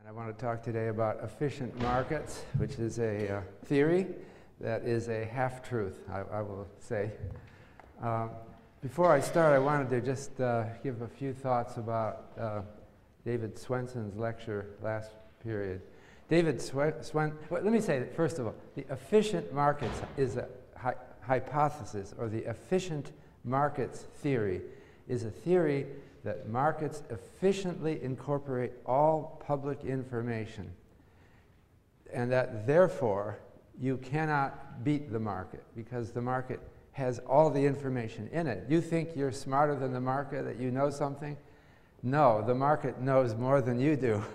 And I want to talk today about efficient markets, which is a uh, theory that is a half truth, I, I, will say. Um, before I start, I wanted to just uh, give a few thoughts about uh, David Swensen's lecture last period. David Swen, Swen well, let me say that first of all, the efficient markets is a hy hypothesis, or the efficient markets theory is a theory that markets efficiently incorporate all public information and that therefore you cannot beat the market because the market has all the information in it. You think you're smarter than the market, that you know something? No, the market knows more than you do.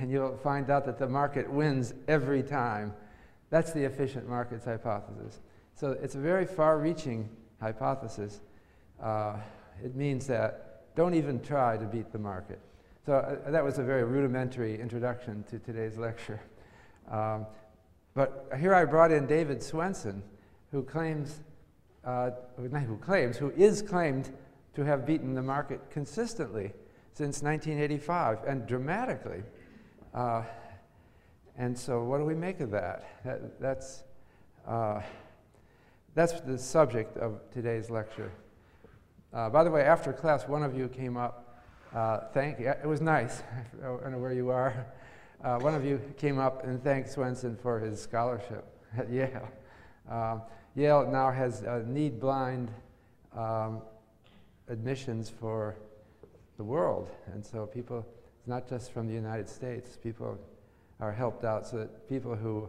And you'll find out that the market wins every time. That's the efficient markets hypothesis. So it's a very far reaching hypothesis. Uh, it means that don't even try to beat the market. So uh, that was a very rudimentary introduction to today's lecture. Um, but here I brought in David Swensen, who claims, uh, who claims, who is claimed to have beaten the market consistently since 1985 and dramatically. Uh, and so, what do we make of that? that that's, uh, that's the subject of today's lecture. Uh, by the way, after class, one of you came up. Uh, thank you. It was nice. I don't know where you are. Uh, one of you came up and thanked Swensen for his scholarship at Yale. Um, Yale now has need blind um, admissions for the world. And so people, it's not just from the United States, people are helped out so that people who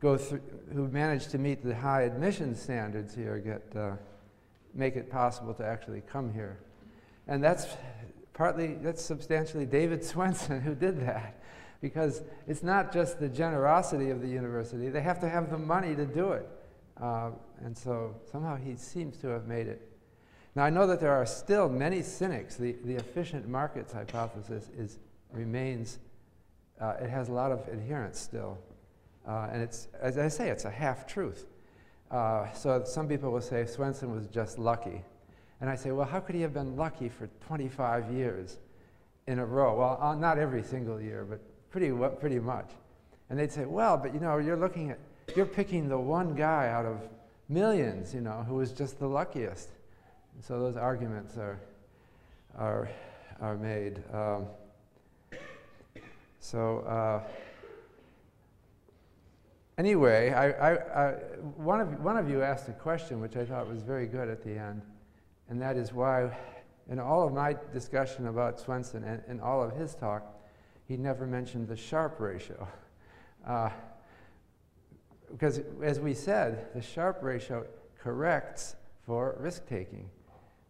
go through, who manage to meet the high admission standards here get uh, make it possible to actually come here. And that's partly, that's substantially David Swensen who did that. Because it's not just the generosity of the university, they have to have the money to do it. Uh, and so somehow he seems to have made it. Now I know that there are still many cynics. The, the efficient markets hypothesis is, remains, uh, it has a lot of adherents still. Uh, and it's, as I say, it's a half truth. Uh, so some people will say Swensen was just lucky. And I say, well, how could he have been lucky for 25 years in a row? Well, uh, not every single year, but pretty, pretty much. And they'd say, well, but you know, you're looking at, you're picking the one guy out of millions, you know, who was just the luckiest. And so those arguments are, are, are made. Um, so, uh, Anyway, I, I, I, one, of, one of you asked a question which I thought was very good at the end, and that is why, in all of my discussion about Swensen and in all of his talk, he never mentioned the Sharpe ratio. Uh, because, as we said, the Sharpe ratio corrects for risk taking.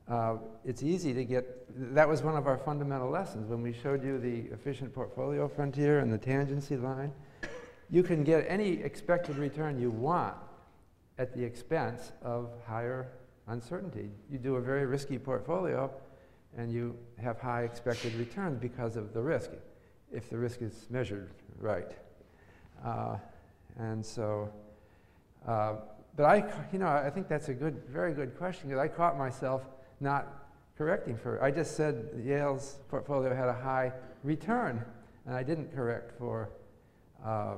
Uh, it's easy to get, that was one of our fundamental lessons when we showed you the efficient portfolio frontier and the tangency line you can get any expected return you want at the expense of higher uncertainty. You do a very risky portfolio and you have high expected returns because of the risk, if the risk is measured right. Uh, and so, uh, but I, you know, I think that's a good, very good question because I caught myself not correcting for. I just said Yale's portfolio had a high return, and I didn't correct for uh,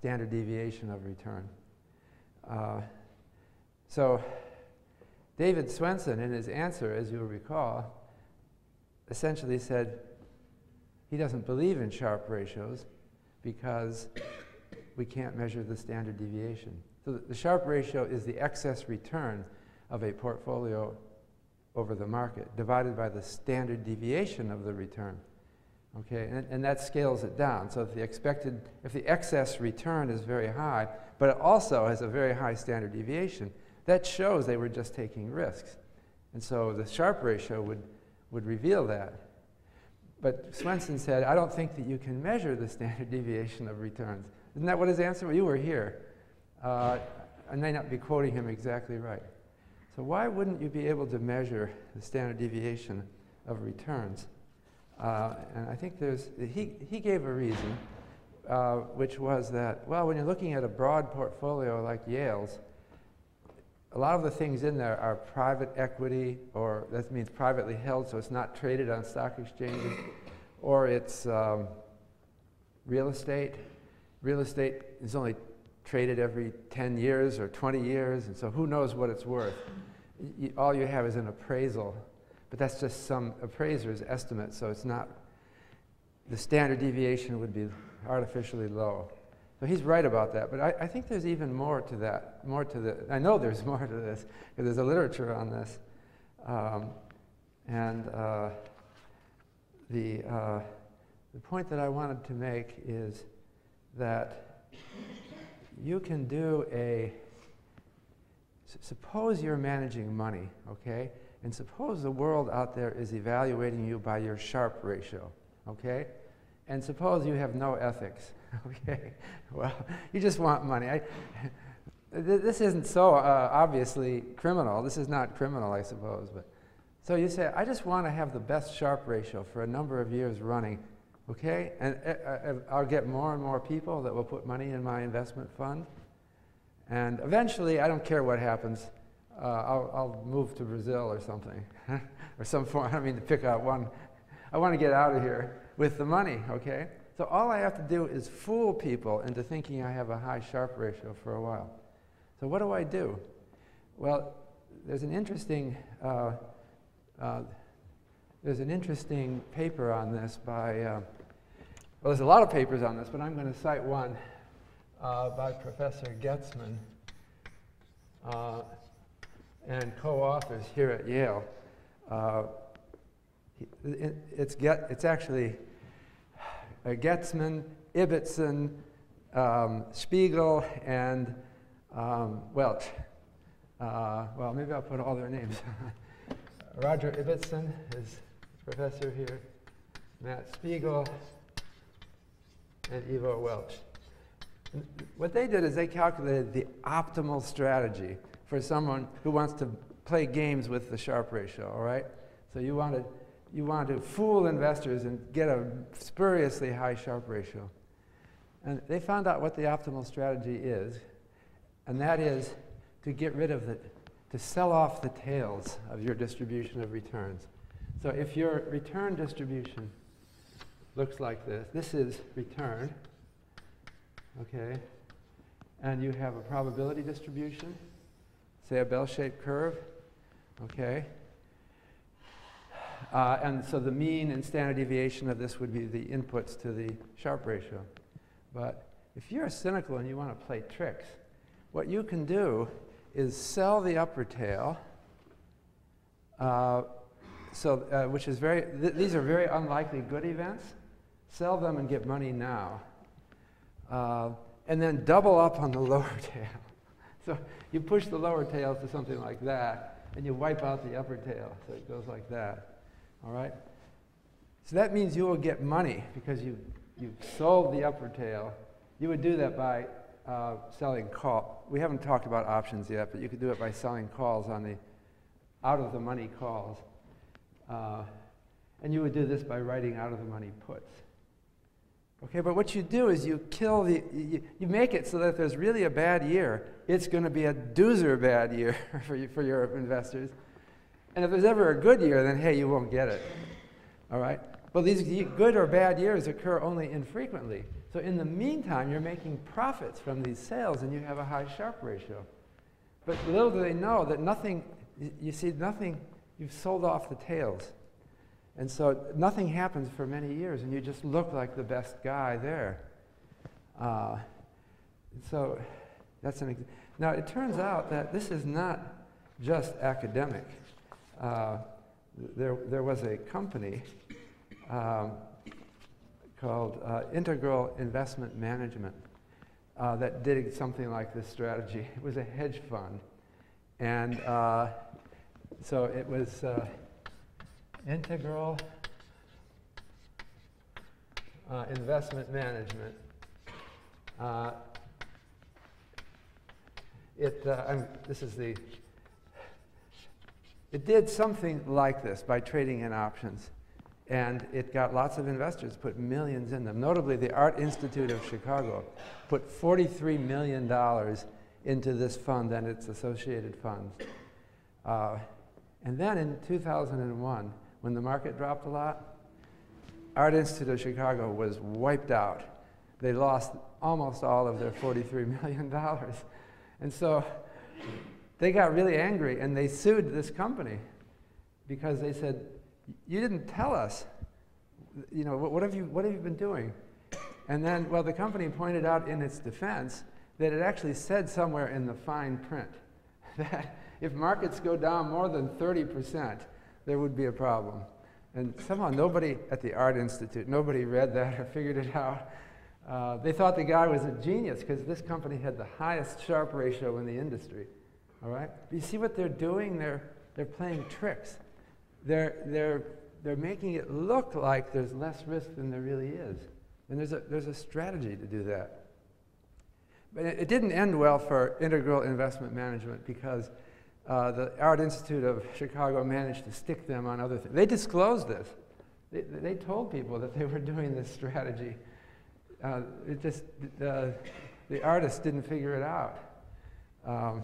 standard deviation of return. Uh, so David Swensen, in his answer, as you'll recall, essentially said he doesn't believe in Sharpe ratios because we can't measure the standard deviation. So the Sharpe ratio is the excess return of a portfolio over the market divided by the standard deviation of the return. Okay, and, and that scales it down. So if the expected, if the excess return is very high, but it also has a very high standard deviation, that shows they were just taking risks. And so the Sharpe ratio would, would reveal that. But Swensen said, I don't think that you can measure the standard deviation of returns. Isn't that what his answer was? You were here. Uh, I may not be quoting him exactly right. So why wouldn't you be able to measure the standard deviation of returns? Uh, and I think there's, he, he gave a reason, uh, which was that, well, when you're looking at a broad portfolio like Yale's, a lot of the things in there are private equity, or that means privately held, so it's not traded on stock exchanges, or it's, um, real estate. Real estate is only traded every 10 years or 20 years, and so who knows what it's worth. Y all you have is an appraisal, but that's just some appraiser's estimate, so it's not, the standard deviation would be artificially low. So he's right about that, but I, I think there's even more to that, more to the, I know there's more to this, because there's a literature on this. Um, and uh, the, uh, the point that I wanted to make is that you can do a, suppose you're managing money, okay? And suppose the world out there is evaluating you by your Sharpe ratio, okay? And suppose you have no ethics, okay? Well, you just want money. I, this isn't so uh, obviously criminal. This is not criminal, I suppose. But so you say, I just want to have the best Sharpe ratio for a number of years running, okay? And uh, uh, I'll get more and more people that will put money in my investment fund. And eventually, I don't care what happens, uh, I'll, I'll, move to Brazil or something, or some form. I don't mean to pick out one. I want to get out of here with the money, okay? So all I have to do is fool people into thinking I have a high Sharpe ratio for a while. So what do I do? Well, there's an interesting uh, uh, there's an interesting paper on this by, uh, well, there's a lot of papers on this, but I'm going to cite one uh, by Professor Goetzmann. uh, and co-authors here at Yale. Uh, it, it's, get, it's actually uh, Goetzmann, Ibbotson, um, Spiegel, and um, Welch. well, maybe I'll put all their names. Roger Ibbotson is professor here, Matt Spiegel, and Ivo Welch. And what they did is they calculated the optimal strategy for someone who wants to play games with the Sharpe ratio, all right? So you want to, you want to fool investors and get a spuriously high Sharpe ratio. And they found out what the optimal strategy is, and that is to get rid of the to sell off the tails of your distribution of returns. So if your return distribution looks like this, this is return, okay? And you have a probability distribution, say a bell-shaped curve, okay? Uh, and so the mean and standard deviation of this would be the inputs to the Sharpe ratio. But if you're cynical and you want to play tricks, what you can do is sell the upper tail, uh, so, uh, which is very, th these are very unlikely good events. Sell them and get money now. Uh, and then double up on the lower tail. So you push the lower tails to something like that, and you wipe out the upper tail. So it goes like that. All right? So that means you will get money because you, you've sold the upper tail. You would do that by uh, selling call. We haven't talked about options yet, but you could do it by selling calls on the out of the money calls. Uh, and you would do this by writing out of the money puts. Okay, but what you do is you kill the, you, you make it so that there's really a bad year, it's going to be a doozer bad year for, you, for your investors. And if there's ever a good year, then hey, you won't get it. All right? But these good or bad years occur only infrequently. So in the meantime, you're making profits from these sales and you have a high Sharpe ratio. But little do they know that nothing, you see, nothing, you've sold off the tails. And so nothing happens for many years and you just look like the best guy there. Uh, so that's an Now it turns out that this is not just academic. Uh, there, there was a company um, called uh, Integral Investment Management uh, that did something like this strategy. It was a hedge fund. And uh, so it was uh, Integral uh, Investment Management. Uh, it, this is the, it did something like this by trading in options and it got lots of investors, put millions in them. Notably, the Art Institute of Chicago put $43 million into this fund and its associated funds. Uh, and then in 2001, when the market dropped a lot, Art Institute of Chicago was wiped out. they lost almost all of their $43 million. And so they got really angry and they sued this company because they said, You didn't tell us. You know, what, have you, what have you been doing? And then, well, the company pointed out in its defense that it actually said somewhere in the fine print that if markets go down more than 30%, there would be a problem. And somehow nobody at the Art Institute, nobody read that or figured it out. Uh, they thought the guy was a genius because this company had the highest Sharpe ratio in the industry. All right? But you see what they're doing? They're, they're playing tricks. They're, they're, they're making it look like there's less risk than there really is. And there's a, there's a strategy to do that. But it, it didn't end well for integral investment management because uh, the Art Institute of Chicago managed to stick them on other things. They disclosed this. They, they told people that they were doing this strategy. Uh, it just, uh, the artists didn't figure it out. Um,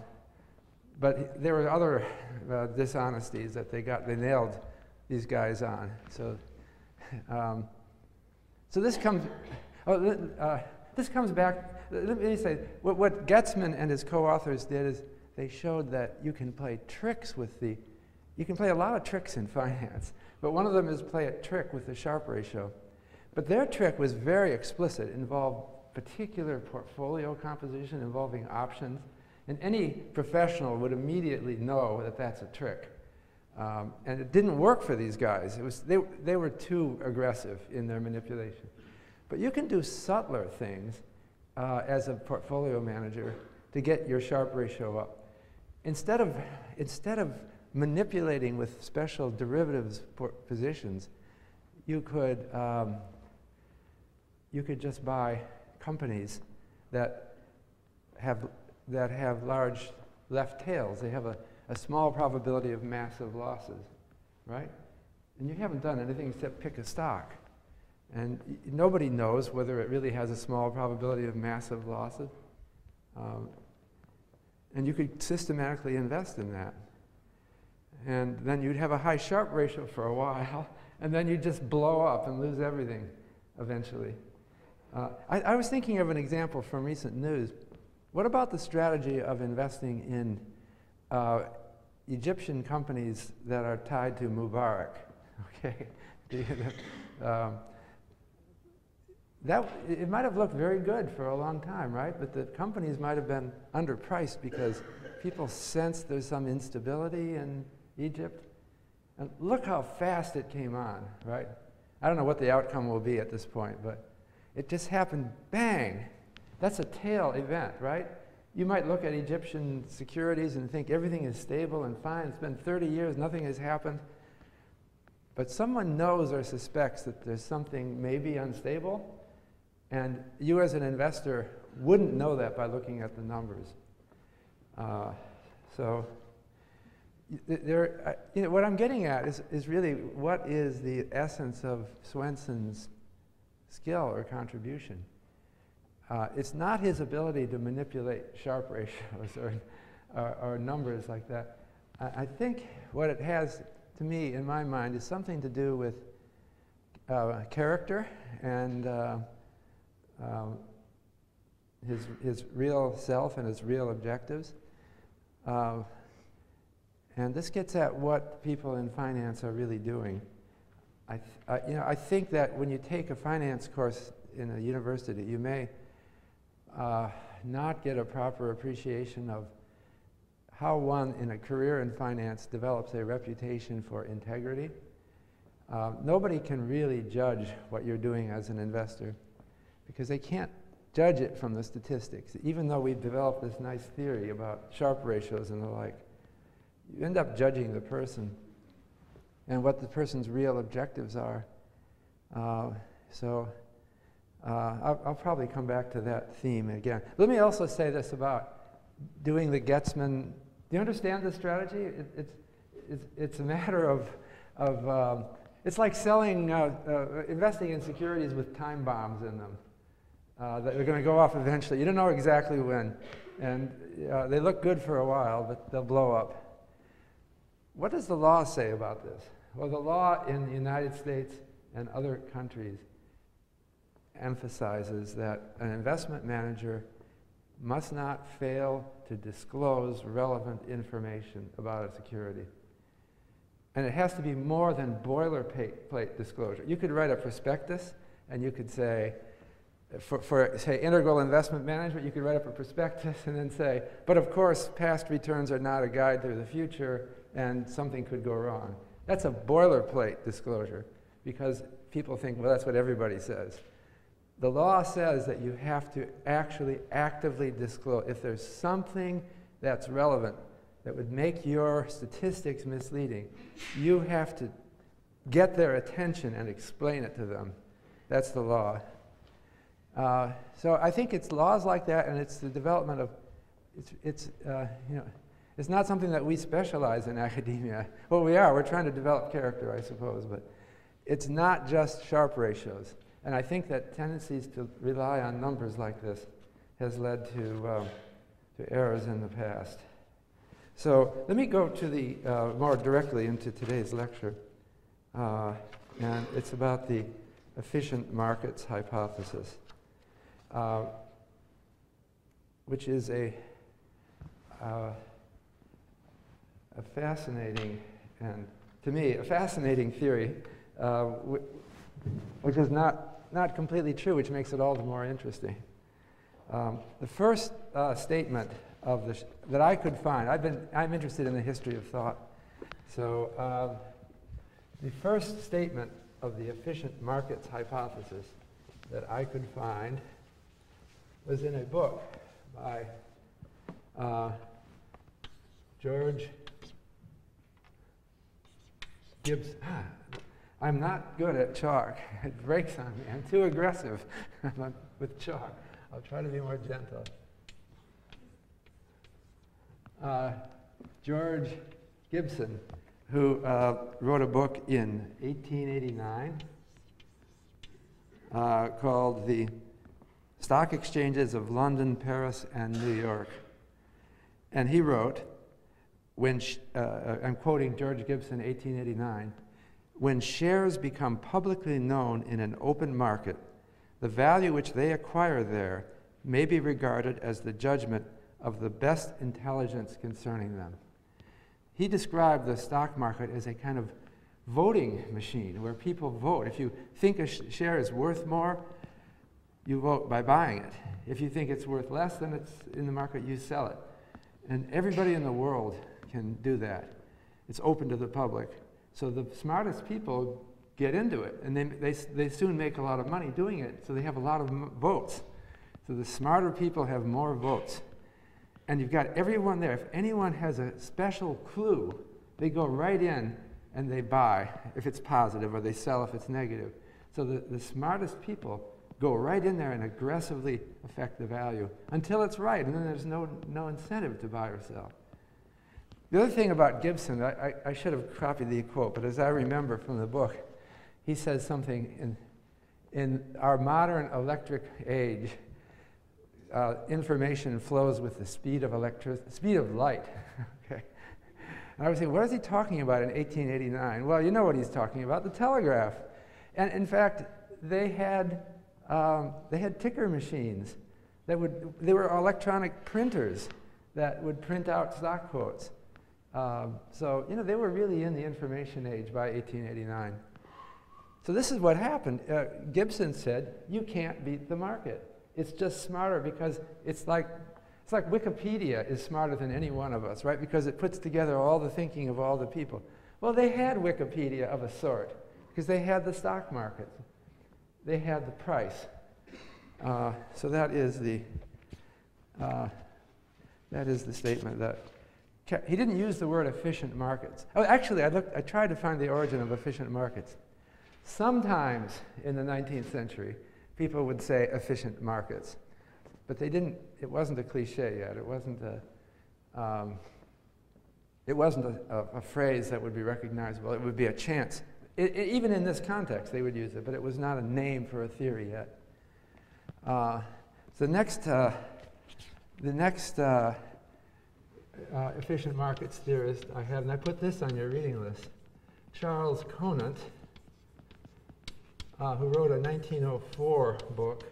but there were other uh, dishonesties that they got, they nailed these guys on. So, um, so this comes, oh, uh, this comes back, let me say, what, what Goetzmann and his co-authors did is they showed that you can play tricks with the, you can play a lot of tricks in finance, but one of them is play a trick with the Sharpe ratio. But their trick was very explicit, involved particular portfolio composition involving options, and any professional would immediately know that that's a trick. Um, and it didn't work for these guys. It was, they, they were too aggressive in their manipulation. But you can do subtler things uh, as a portfolio manager to get your Sharpe ratio up. Instead of, instead of manipulating with special derivatives positions, you could, um, you could just buy companies that have that have large left tails. They have a, a small probability of massive losses, right? And you haven't done anything except pick a stock. And nobody knows whether it really has a small probability of massive losses. Um, and you could systematically invest in that. And then you'd have a high Sharpe ratio for a while, and then you'd just blow up and lose everything eventually. Uh, I, I was thinking of an example from recent news. What about the strategy of investing in uh, Egyptian companies that are tied to Mubarak? Okay, um, that it might have looked very good for a long time, right? But the companies might have been underpriced because people sensed there's some instability in Egypt. And look how fast it came on, right? I don't know what the outcome will be at this point, but it just happened bang that's a tail event, right? You might look at Egyptian securities and think everything is stable and fine. It's been 30 years, nothing has happened. But someone knows or suspects that there's something maybe unstable, and you as an investor wouldn't know that by looking at the numbers. Uh, so, there, uh, you know, what I'm getting at is, is really what is the essence of Swensen's skill or contribution? Uh, it's not his ability to manipulate Sharpe ratios or, or, or numbers like that. I, I, think what it has to me, in my mind, is something to do with uh, character and uh, um, his, his real self and his real objectives. Uh, and this gets at what people in finance are really doing. I, th- you know, I think that when you take a finance course in a university, you may uh, not get a proper appreciation of how one in a career in finance develops a reputation for integrity. Uh, nobody can really judge what you're doing as an investor because they can't judge it from the statistics. Even though we've developed this nice theory about Sharpe ratios and the like, you end up judging the person and what the person's real objectives are. Uh, so uh, I'll, I'll, probably come back to that theme again. Let me also say this about doing the Goetzmann. Do you understand the strategy? It, it's, it's, it's, a matter of, of um, it's like selling, uh, uh, investing in securities with time bombs in them. Uh, that are going to go off eventually. You don't know exactly when. And uh, they look good for a while, but they'll blow up. What does the law say about this? Well, the law in the United States and other countries emphasizes that an investment manager must not fail to disclose relevant information about a security. And it has to be more than boilerplate disclosure. You could write a prospectus and you could say, for, for, say, integral investment management, you could write up a prospectus and then say, but of course, past returns are not a guide to the future and something could go wrong. That's a boilerplate disclosure because people think, well, that's what everybody says. The law says that you have to actually actively disclose. If there's something that's relevant that would make your statistics misleading, you have to get their attention and explain it to them. That's the law. Uh, so I think it's laws like that, and it's the development of, it's, it's uh, you know, it's not something that we specialize in academia. Well, we are. We're trying to develop character, I suppose, but it's not just Sharpe ratios. And I think that tendencies to rely on numbers like this has led to, um, to errors in the past. So let me go to the uh, more directly into today's lecture. Uh, and it's about the efficient markets hypothesis, uh, which is a, uh, a fascinating and, to me, a fascinating theory, uh, which is not not completely true, which makes it all the more interesting. Um, the first uh, statement of the that I could find, I've been, I'm interested in the history of thought. So um, the first statement of the efficient markets hypothesis that I could find was in a book by uh, George Gibbs. Ah, I'm not good at chalk. It breaks on me. I'm too aggressive with chalk. I'll try to be more gentle. Uh, George Gibson, who uh, wrote a book in 1889 uh, called The Stock Exchanges of London, Paris, and New York. And he wrote, when, uh, uh, I'm quoting George Gibson, 1889 when shares become publicly known in an open market, the value which they acquire there may be regarded as the judgment of the best intelligence concerning them. He described the stock market as a kind of voting machine where people vote. If you think a sh share is worth more, you vote by buying it. If you think it's worth less than it's in the market, you sell it. And everybody in the world can do that. It's open to the public. So the smartest people get into it, and they, they, they soon make a lot of money doing it, so they have a lot of votes. So the smarter people have more votes. And you've got everyone there. If anyone has a special clue, they go right in and they buy if it's positive, or they sell if it's negative. So the, the smartest people go right in there and aggressively affect the value until it's right, and then there's no, no incentive to buy or sell. The other thing about Gibson, I, I, I, should have copied the quote, but as I remember from the book, he says something in, in our modern electric age, uh, information flows with the speed of electric, speed of light. okay. And I was thinking, what is he talking about in 1889? Well, you know what he's talking about, the telegraph. And in fact, they had, um, they had ticker machines that would, they were electronic printers that would print out stock quotes. Um, so, you know, they were really in the information age by 1889. So this is what happened. Uh, Gibson said, you can't beat the market. It's just smarter because it's like, it's like Wikipedia is smarter than any one of us, right? Because it puts together all the thinking of all the people. Well, they had Wikipedia of a sort because they had the stock market. They had the price. Uh, so that is the, uh, that is the statement that he didn't use the word efficient markets. Oh, actually, I, looked, I tried to find the origin of efficient markets. Sometimes in the 19th century, people would say efficient markets, but they didn't, it wasn't a cliche yet. It wasn't a, um, it wasn't a, a, a, phrase that would be recognizable. It would be a chance. It, it, even in this context, they would use it, but it was not a name for a theory yet. Uh, so the next, uh, the next uh, uh, efficient markets theorist I have, and I put this on your reading list Charles Conant. uh, who wrote a 1904 book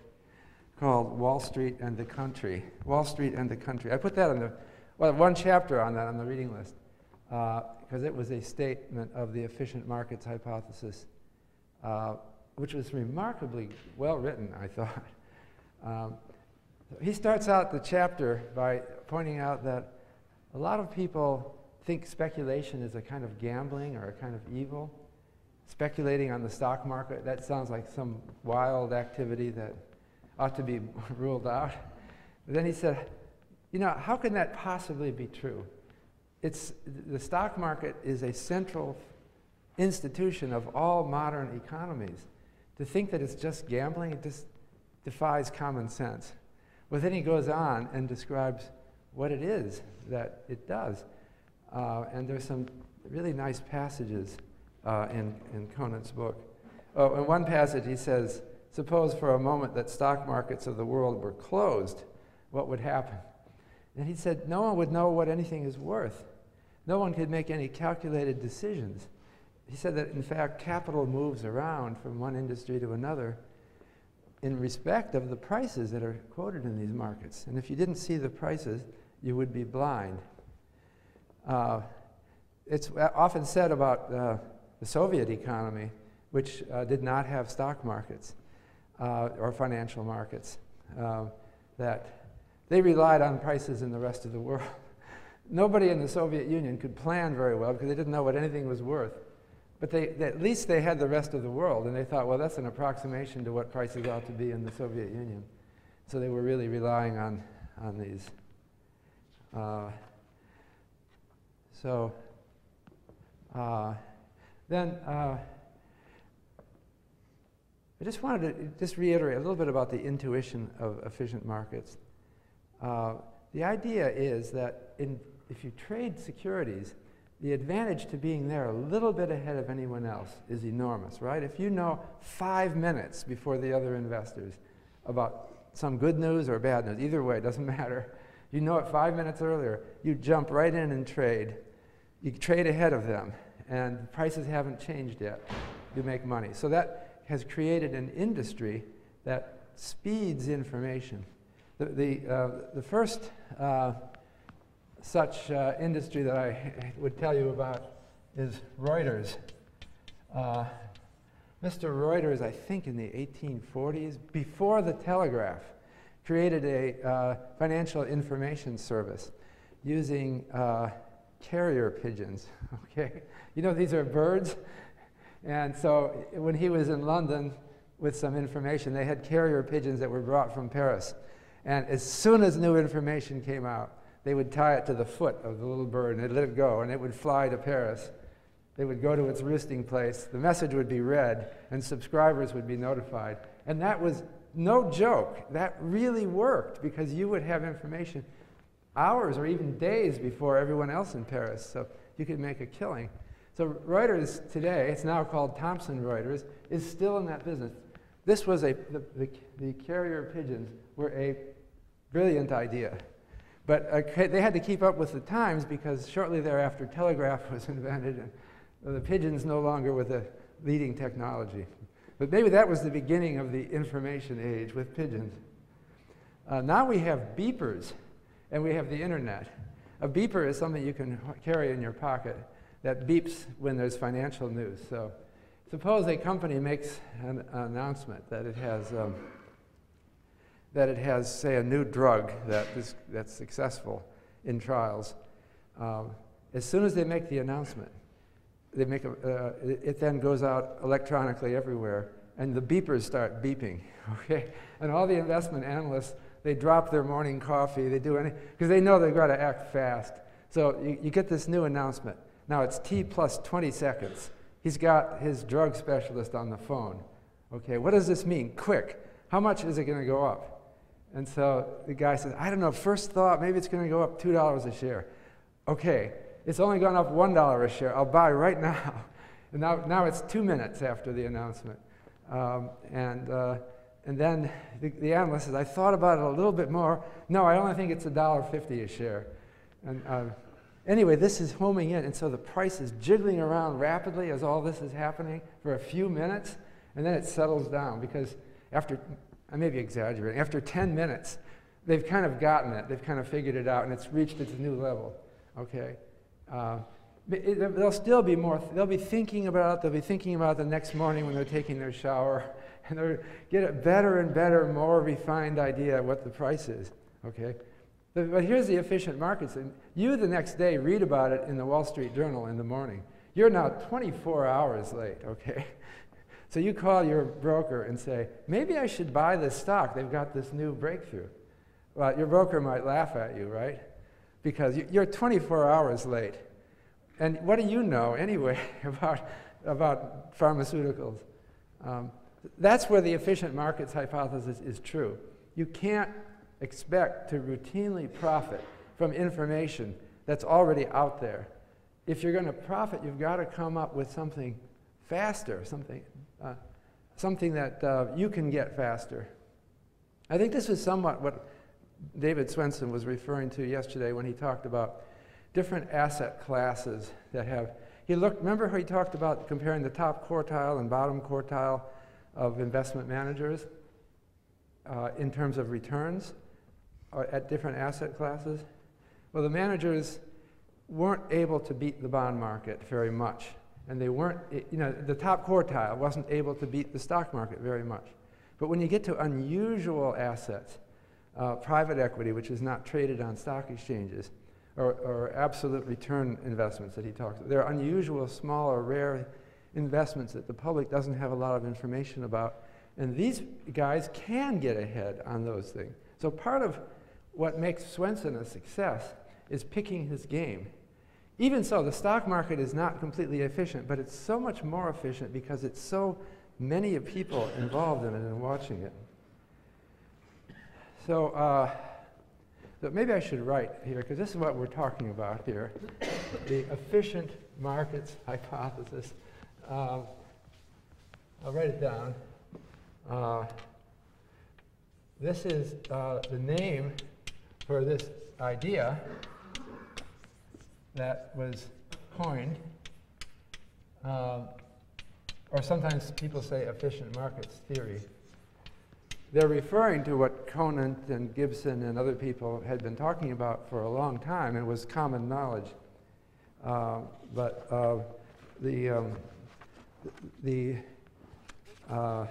called Wall Street and the Country. Wall Street and the Country. I put that on the, well, one chapter on that on the reading list because uh, it was a statement of the efficient markets hypothesis, uh, which was remarkably well written, I thought. Um, he starts out the chapter by pointing out that a lot of people think speculation is a kind of gambling or a kind of evil. Speculating on the stock market, that sounds like some wild activity that ought to be ruled out. But then he said, you know, how can that possibly be true? It's, the stock market is a central institution of all modern economies. To think that it's just gambling, it just defies common sense. Well, then he goes on and describes what it is that it does. Uh, and there's some really nice passages uh, in, in Conant's book. Oh, in one passage he says, suppose for a moment that stock markets of the world were closed, what would happen? And he said, no one would know what anything is worth. No one could make any calculated decisions. He said that, in fact, capital moves around from one industry to another in respect of the prices that are quoted in these markets. And if you didn't see the prices, you would be blind. Uh, it's often said about uh, the Soviet economy, which uh, did not have stock markets uh, or financial markets, uh, that they relied on prices in the rest of the world. Nobody in the Soviet Union could plan very well because they didn't know what anything was worth. But they, they, at least they had the rest of the world, and they thought, well, that's an approximation to what prices ought to be in the Soviet Union. So they were really relying on, on these. Uh, so uh, then uh, I just wanted to just reiterate a little bit about the intuition of efficient markets. Uh, the idea is that in, if you trade securities, the advantage to being there a little bit ahead of anyone else is enormous, right? If you know five minutes before the other investors about some good news or bad news, either way, it doesn't matter. You know it five minutes earlier, you jump right in and trade. You trade ahead of them, and prices haven't changed yet. You make money. So that has created an industry that speeds information. The, the, uh, the first uh, such uh, industry that I would tell you about is Reuters. Uh, Mr. Reuters, I think in the 1840s, before the telegraph, created a uh, financial information service using uh, carrier pigeons. Okay, you know these are birds, and so when he was in London with some information, they had carrier pigeons that were brought from Paris, and as soon as new information came out, they would tie it to the foot of the little bird and they'd let it go, and it would fly to Paris. They would go to its roosting place. The message would be read, and subscribers would be notified. And that was no joke. That really worked because you would have information hours or even days before everyone else in Paris. So you could make a killing. So Reuters today, it's now called Thomson Reuters, is still in that business. This was a, the, the, the carrier pigeons were a brilliant idea. But uh, they had to keep up with the times because shortly thereafter, telegraph was invented, and the pigeons no longer were the leading technology. But maybe that was the beginning of the information age with pigeons. Uh, now we have beepers, and we have the internet. A beeper is something you can carry in your pocket that beeps when there's financial news. So suppose a company makes an, an announcement that it has um, that it has, say, a new drug that is, that's successful in trials, um, as soon as they make the announcement, they make a, uh, it, then goes out electronically everywhere, and the beepers start beeping, okay? And all the investment analysts, they drop their morning coffee, they do anything, because they know they've got to act fast. So you, you get this new announcement. Now it's T plus 20 seconds. He's got his drug specialist on the phone. Okay, what does this mean? Quick. How much is it going to go up? And so the guy says, I don't know, first thought, maybe it's going to go up $2 a share. Okay, it's only gone up $1 a share. I'll buy right now. And now, now it's two minutes after the announcement. Um, and, uh, and then the, the, analyst says, I thought about it a little bit more. No, I only think it's $1.50 a share. And uh, anyway, this is homing in. And so the price is jiggling around rapidly as all this is happening for a few minutes. And then it settles down because after, I may be exaggerating, after 10 minutes, they've kind of gotten it. They've kind of figured it out, and it's reached its new level. Okay? Uh, it, they'll still be more, they'll be thinking about it, they'll be thinking about the next morning when they're taking their shower, and they'll get a better and better, more refined idea of what the price is. Okay? But, but here's the efficient markets. And you, the next day, read about it in the Wall Street Journal in the morning. You're now 24 hours late, okay? So you call your broker and say, maybe I should buy this stock. They've got this new breakthrough. Well, your broker might laugh at you, right? Because you're 24 hours late. And what do you know anyway about, about pharmaceuticals? Um, that's where the efficient markets hypothesis is true. You can't expect to routinely profit from information that's already out there. If you're going to profit, you've got to come up with something faster, something uh, something that uh, you can get faster. I think this is somewhat what David Swensen was referring to yesterday when he talked about different asset classes that have. He looked, remember how he talked about comparing the top quartile and bottom quartile of investment managers uh, in terms of returns uh, at different asset classes? Well, the managers weren't able to beat the bond market very much and they weren't, you know, the top quartile wasn't able to beat the stock market very much. But when you get to unusual assets, uh, private equity, which is not traded on stock exchanges, or, or absolute return investments that he talks about, they're unusual, small, or rare investments that the public doesn't have a lot of information about. And these guys can get ahead on those things. So part of what makes Swensen a success is picking his game. Even so, the stock market is not completely efficient, but it's so much more efficient because it's so many people involved in it and watching it. So, uh, so maybe I should write here, because this is what we're talking about here the efficient markets hypothesis. Uh, I'll write it down. Uh, this is uh, the name for this idea that was coined, um, or sometimes people say efficient markets theory. They're referring to what Conant and Gibson and other people had been talking about for a long time. It was common knowledge. Uh, but uh, the, um, the, uh,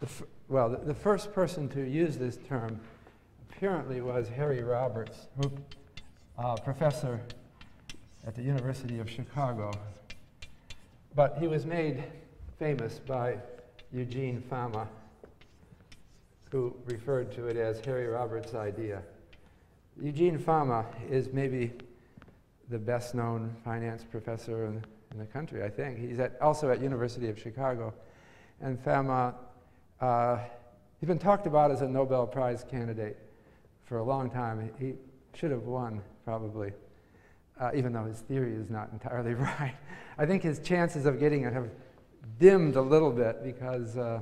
the well, the, the, first person to use this term apparently was Harry Roberts, who uh, professor at the University of Chicago. But he was made famous by Eugene Fama, who referred to it as Harry Roberts' idea. Eugene Fama is maybe the best known finance professor in, in the country, I think. He's at, also at University of Chicago. And Fama, uh, he's been talked about as a Nobel Prize candidate for a long time. He should have won probably, uh, even though his theory is not entirely right. I think his chances of getting it have dimmed a little bit because uh,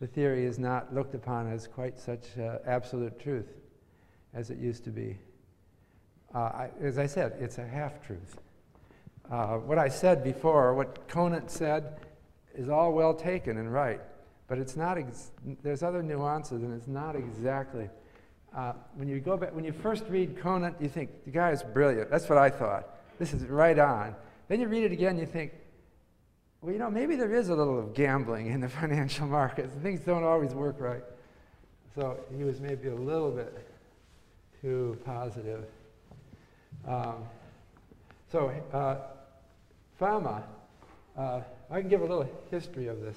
the theory is not looked upon as quite such uh, absolute truth as it used to be. Uh, I, as I said, it's a half truth. Uh, what I said before, what Conant said, is all well taken and right, but it's not. there's other nuances, and it's not exactly uh, when you go back, when you first read Conant, you think the guy is brilliant. That's what I thought. This is right on. Then you read it again, you think, well, you know, maybe there is a little of gambling in the financial markets. Things don't always work right. So he was maybe a little bit too positive. Um, so uh, Fama, uh, I can give a little history of this.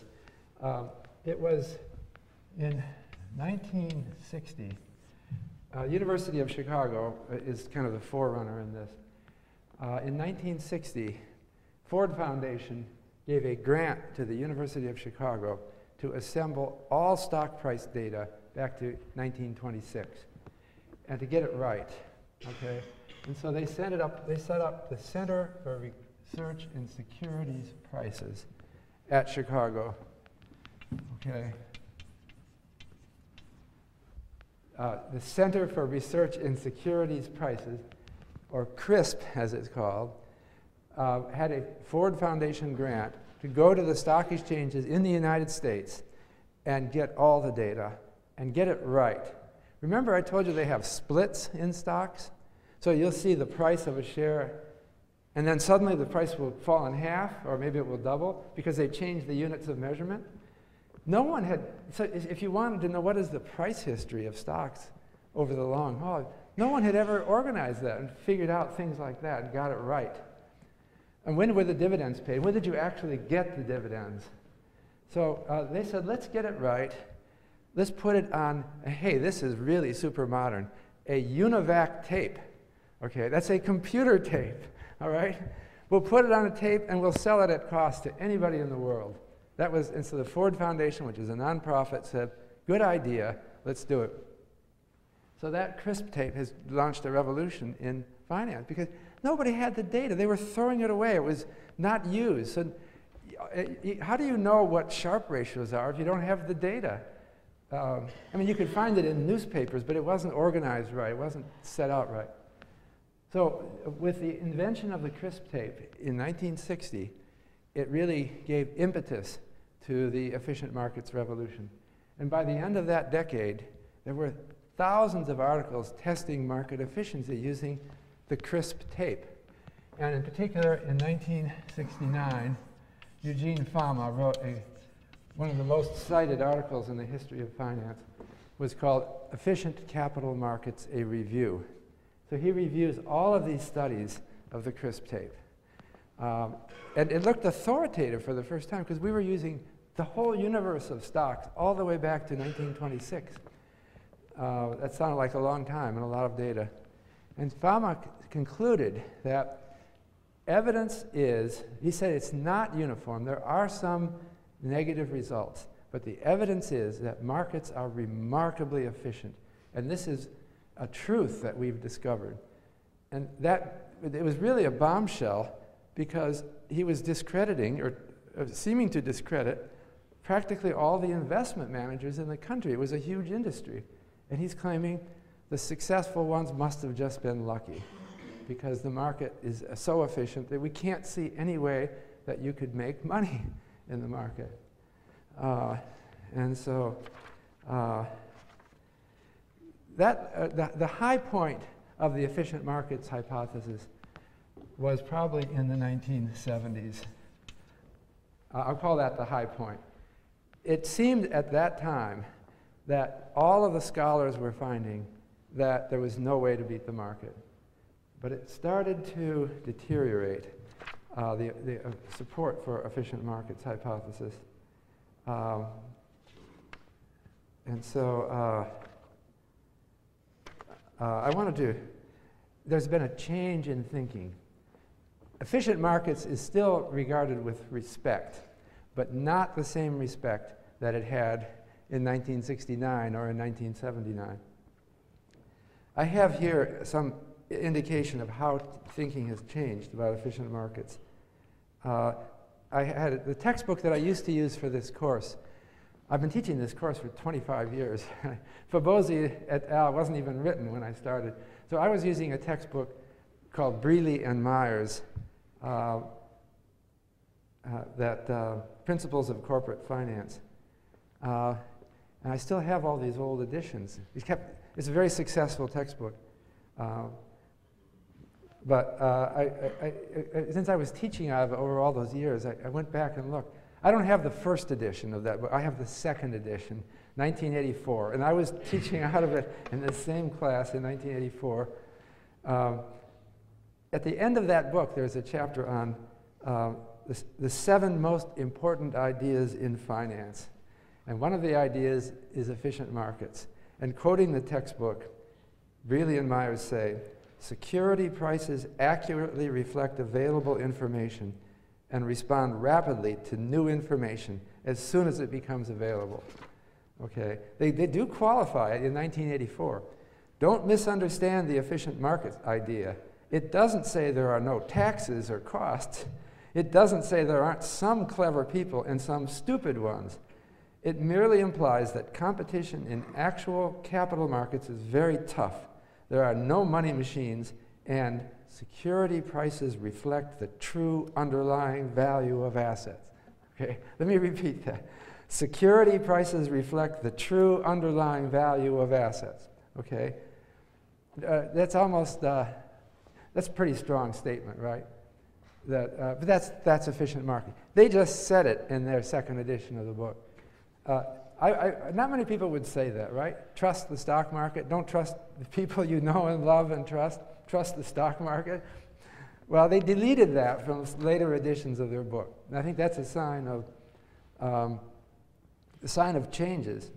Um, it was in 1960 uh, University of Chicago uh, is kind of the forerunner in this. Uh, in 1960, Ford Foundation gave a grant to the University of Chicago to assemble all stock price data back to 1926 and to get it right. Okay? And so they set it up, they set up the Center for Research in Securities Prices at Chicago. Okay? Uh, the Center for Research in Securities Prices, or CRSP as it's called, uh, had a Ford Foundation grant to go to the stock exchanges in the United States and get all the data and get it right. Remember, I told you they have splits in stocks? So you'll see the price of a share, and then suddenly the price will fall in half, or maybe it will double, because they change the units of measurement. No one had, so if you wanted to know what is the price history of stocks over the long haul, no one had ever organized that and figured out things like that and got it right. And when were the dividends paid? When did you actually get the dividends? So uh, they said, let's get it right. Let's put it on, hey, this is really super modern, a UNIVAC tape. Okay, that's a computer tape, all right? We'll put it on a tape and we'll sell it at cost to anybody in the world. That was, and so the Ford Foundation, which is a nonprofit, said, good idea, let's do it. So that CRSP tape has launched a revolution in finance because nobody had the data. They were throwing it away. It was not used. So how do you know what Sharpe ratios are if you don't have the data? Um, I mean, you could find it in newspapers, but it wasn't organized right. It wasn't set out right. So with the invention of the CRSP tape in 1960, it really gave impetus to the efficient markets revolution. And by the end of that decade, there were thousands of articles testing market efficiency using the CRSP tape. And in particular, in 1969, Eugene Fama wrote a, one of the most cited articles in the history of finance was called Efficient Capital Markets, a Review. So he reviews all of these studies of the CRSP tape. Um, and it looked authoritative for the first time because we were using the whole universe of stocks all the way back to 1926. Uh, that sounded like a long time and a lot of data. And Fama concluded that evidence is, he said it's not uniform. There are some negative results, but the evidence is that markets are remarkably efficient. And this is a truth that we've discovered. And that, it was really a bombshell because he was discrediting, or uh, seeming to discredit, practically all the investment managers in the country. It was a huge industry. And he's claiming the successful ones must have just been lucky because the market is so efficient that we can't see any way that you could make money in the market. Uh, and so uh, that, uh, the, the high point of the efficient markets hypothesis was probably in the 1970s. I'll call that the high point. It seemed at that time that all of the scholars were finding that there was no way to beat the market. But it started to deteriorate uh, the, the uh, support for efficient markets hypothesis. Um, and so uh, uh, I wanted to, there's been a change in thinking. Efficient markets is still regarded with respect, but not the same respect that it had in 1969 or in 1979. I have here some indication of how thinking has changed about efficient markets. Uh, I had the textbook that I used to use for this course. I've been teaching this course for 25 years. Fabozzi et al. wasn't even written when I started. So I was using a textbook called Brealey and Myers, uh, uh, that uh, Principles of Corporate Finance. Uh, and I still have all these old editions. It's, kept, it's a very successful textbook. Uh, but uh, I, I, I, since I was teaching out of it over all those years, I, went back and looked. I don't have the first edition of that, but I have the second edition, 1984. And I was teaching out of it in the same class in 1984. Um, at the end of that book, there's a chapter on uh, the, the seven most important ideas in finance. And one of the ideas is efficient markets. And quoting the textbook, Brealey and Myers say, security prices accurately reflect available information and respond rapidly to new information as soon as it becomes available. Okay, they, they do qualify it in 1984. Don't misunderstand the efficient market idea. It doesn't say there are no taxes or costs. It doesn't say there aren't some clever people and some stupid ones. It merely implies that competition in actual capital markets is very tough. There are no money machines, and security prices reflect the true underlying value of assets. Okay, let me repeat that. Security prices reflect the true underlying value of assets. Okay, uh, that's almost uh, that's a pretty strong statement, right? That, uh, but that's that's efficient marketing. They just said it in their second edition of the book. Uh, I, I, not many people would say that, right? Trust the stock market. Don't trust the people you know and love and trust. Trust the stock market. Well, they deleted that from later editions of their book. And I think that's a sign of um, a sign of changes.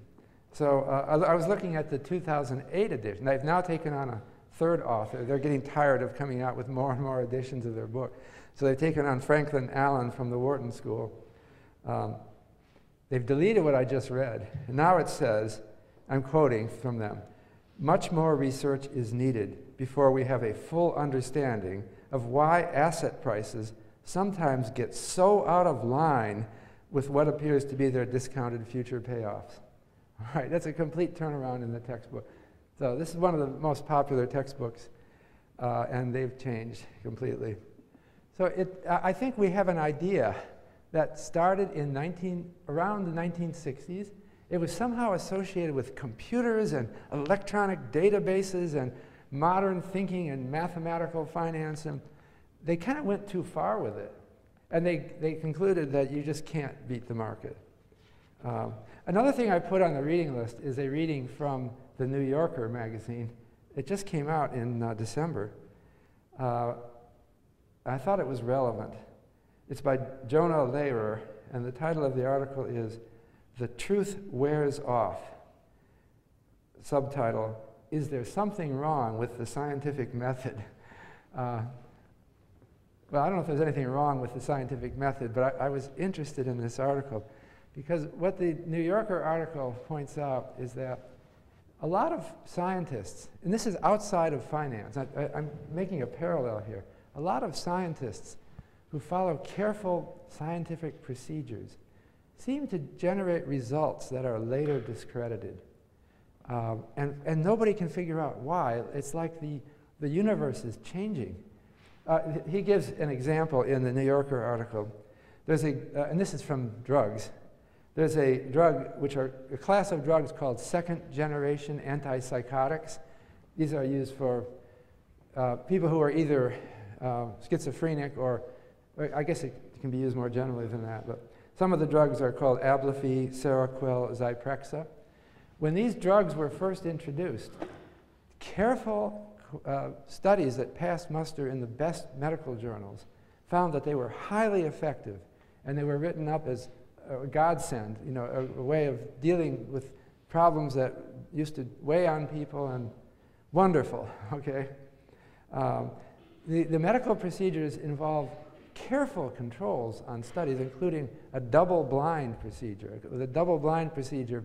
So uh, I, I was looking at the 2008 edition. They've now taken on a third author. They're getting tired of coming out with more and more editions of their book. So they've taken on Franklin Allen from the Wharton School. Um, they've deleted what I just read. And now it says, I'm quoting from them, much more research is needed before we have a full understanding of why asset prices sometimes get so out of line with what appears to be their discounted future payoffs. All right, that's a complete turnaround in the textbook. So this is one of the most popular textbooks, uh, and they've changed completely. So it, I think we have an idea that started in 19, around the 1960s. It was somehow associated with computers and electronic databases and modern thinking and mathematical finance, and they kind of went too far with it. And they, they concluded that you just can't beat the market. Um, another thing I put on the reading list is a reading from the New Yorker magazine. It just came out in uh, December. Uh, I thought it was relevant. It's by Jonah Lehrer, and the title of the article is The Truth Wears Off. Subtitle Is There Something Wrong with the Scientific Method? Uh, well, I don't know if there's anything wrong with the scientific method, but I, I, was interested in this article because what the New Yorker article points out is that a lot of scientists, and this is outside of finance, I, am making a parallel here, a lot of scientists who follow careful scientific procedures seem to generate results that are later discredited. Um, and, and nobody can figure out why. It's like the, the universe is changing. Uh, he gives an example in the New Yorker article. There's a, uh, and this is from drugs. There's a drug, which are a class of drugs called second generation antipsychotics. These are used for uh, people who are either uh, schizophrenic or, or, I guess it can be used more generally than that. But some of the drugs are called Abilify, Seroquel, Zyprexa. When these drugs were first introduced, careful uh, studies that passed muster in the best medical journals found that they were highly effective and they were written up as a godsend, you know, a, a way of dealing with problems that used to weigh on people and wonderful, okay? Um, the, the medical procedures involve careful controls on studies, including a double-blind procedure. With a double-blind procedure,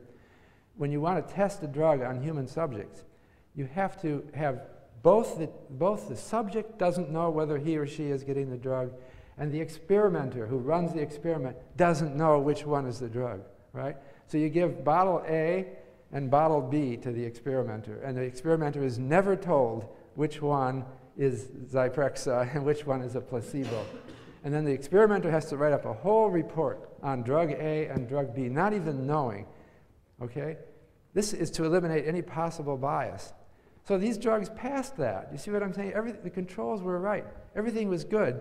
when you want to test a drug on human subjects, you have to have both the, both the subject doesn't know whether he or she is getting the drug, and the experimenter who runs the experiment doesn't know which one is the drug, right? So you give bottle A and bottle B to the experimenter, and the experimenter is never told which one is Zyprexa and which one is a placebo. And then the experimenter has to write up a whole report on drug A and drug B, not even knowing, okay? This is to eliminate any possible bias. So these drugs passed that. You see what I'm saying? The controls were right. Everything was good.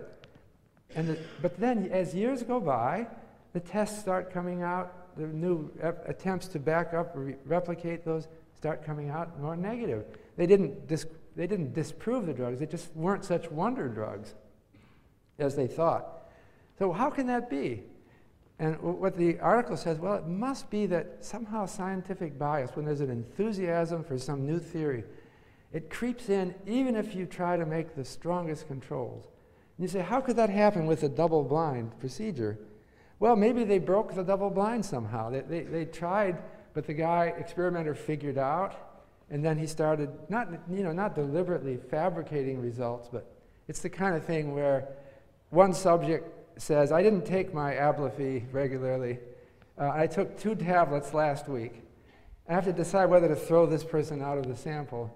And the, but then, as years go by, the tests start coming out. The new attempts to back up or re replicate those start coming out more negative. They didn't, they didn't disprove the drugs. They just weren't such wonder drugs as they thought. So how can that be? And what the article says, well, it must be that somehow scientific bias, when there's an enthusiasm for some new theory, it creeps in even if you try to make the strongest controls. And you say, how could that happen with a double blind procedure? Well, maybe they broke the double blind somehow. They, they, they tried, but the guy, experimenter, figured out, and then he started, not, you know, not deliberately fabricating results, but it's the kind of thing where one subject says, I didn't take my Abilify regularly. Uh, I took two tablets last week. I have to decide whether to throw this person out of the sample.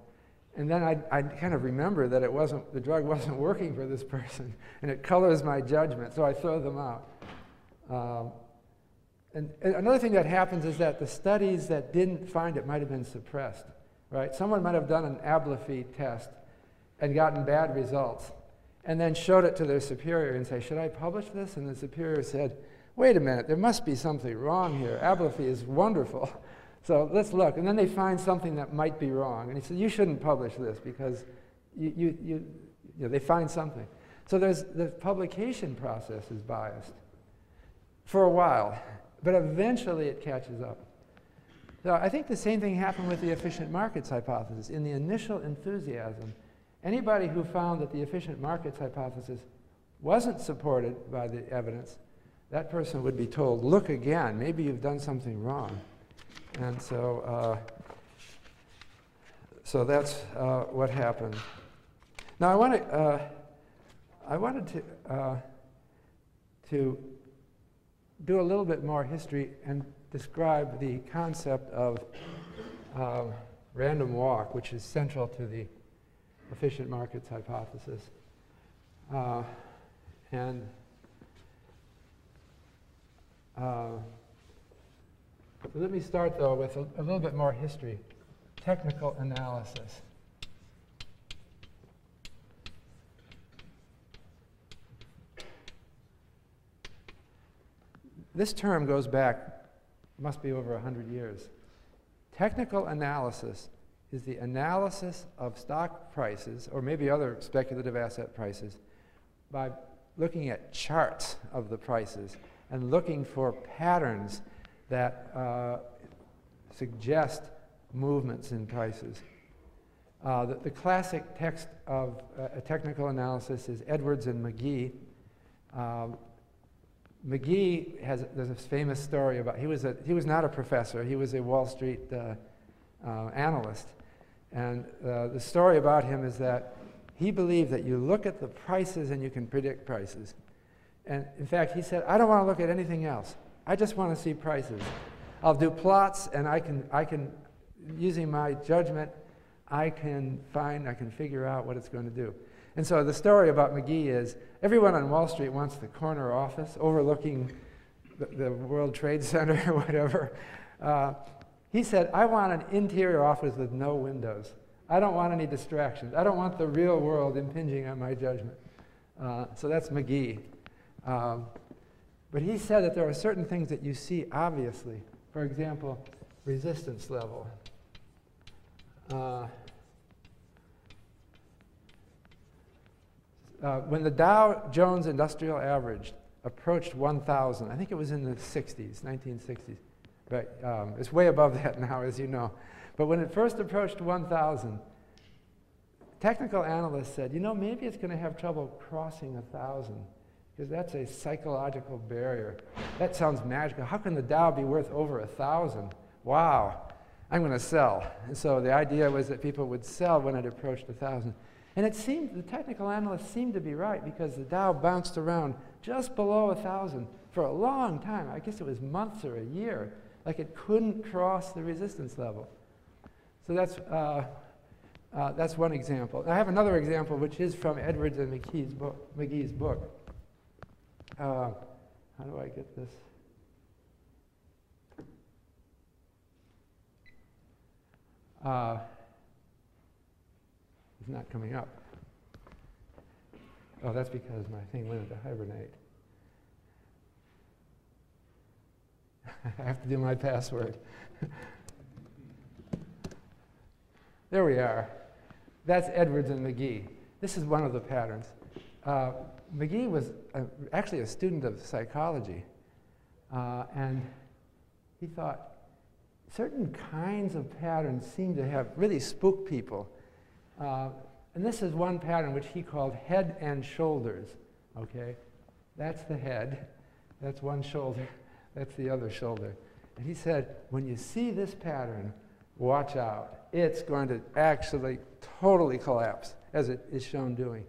And then I, I kind of remember that it wasn't, the drug wasn't working for this person, and it colors my judgment, so I throw them out. Um, and, and another thing that happens is that the studies that didn't find it might have been suppressed, right? Someone might have done an Abilify test and gotten bad results and then showed it to their superior and say, should I publish this? And the superior said, wait a minute, there must be something wrong here. Abilify is wonderful. So let's look. And then they find something that might be wrong. And he said, you shouldn't publish this because you, you, you, you know, they find something. So there's, the publication process is biased for a while, but eventually it catches up. So I think the same thing happened with the efficient markets hypothesis. In the initial enthusiasm, anybody who found that the efficient markets hypothesis wasn't supported by the evidence, that person would be told, look again, maybe you've done something wrong. And so, uh, so that's uh, what happened. Now I want to, uh, I wanted to, uh, to do a little bit more history and describe the concept of uh, random walk, which is central to the efficient markets hypothesis. Uh, and uh, so let me start, though, with a, a little bit more history, technical analysis. This term goes back, must be over 100 years. Technical analysis is the analysis of stock prices, or maybe other speculative asset prices, by looking at charts of the prices and looking for patterns that uh, suggest movements in prices. Uh, the, the, classic text of uh, a technical analysis is Edwards and Magee. Um, Magee has there's a famous story about he was a, he was not a professor he was a Wall Street uh, uh, analyst and uh, the story about him is that he believed that you look at the prices and you can predict prices. And in fact he said I don't want to look at anything else. I just want to see prices. I'll do plots and I can I can using my judgment I can find I can figure out what it's going to do. And so the story about Magee is everyone on Wall Street wants the corner office overlooking the, the World Trade Center or whatever. Uh, he said, I want an interior office with no windows. I don't want any distractions. I don't want the real world impinging on my judgment. Uh, so that's Magee. Um, but he said that there are certain things that you see obviously. For example, resistance level. Uh, uh, when the Dow Jones Industrial Average approached 1,000, I think it was in the 60s, 1960s, but um, it's way above that now, as you know. But when it first approached 1,000, technical analysts said, you know, maybe it's going to have trouble crossing 1,000 because that's a psychological barrier. That sounds magical. How can the Dow be worth over 1,000? Wow, I'm going to sell. And so the idea was that people would sell when it approached 1,000. And it seemed, the technical analysts seemed to be right because the Dow bounced around just below 1,000 for a long time. I guess it was months or a year. Like it couldn't cross the resistance level. So that's, uh, uh, that's one example. I have another example which is from Edwards and Magee's book. Magee's book. Uh, how do I get this? Uh, is not coming up. Oh, that's because my thing went into hibernate. I have to do my password. there we are. That's Edwards and Magee. This is one of the patterns. Uh, Magee was a, actually a student of psychology, uh, and he thought certain kinds of patterns seem to have really spooked people. Uh, and this is one pattern which he called head and shoulders. Okay? That's the head. That's one shoulder. That's the other shoulder. And he said, when you see this pattern, watch out. It's going to actually totally collapse, as it is shown doing.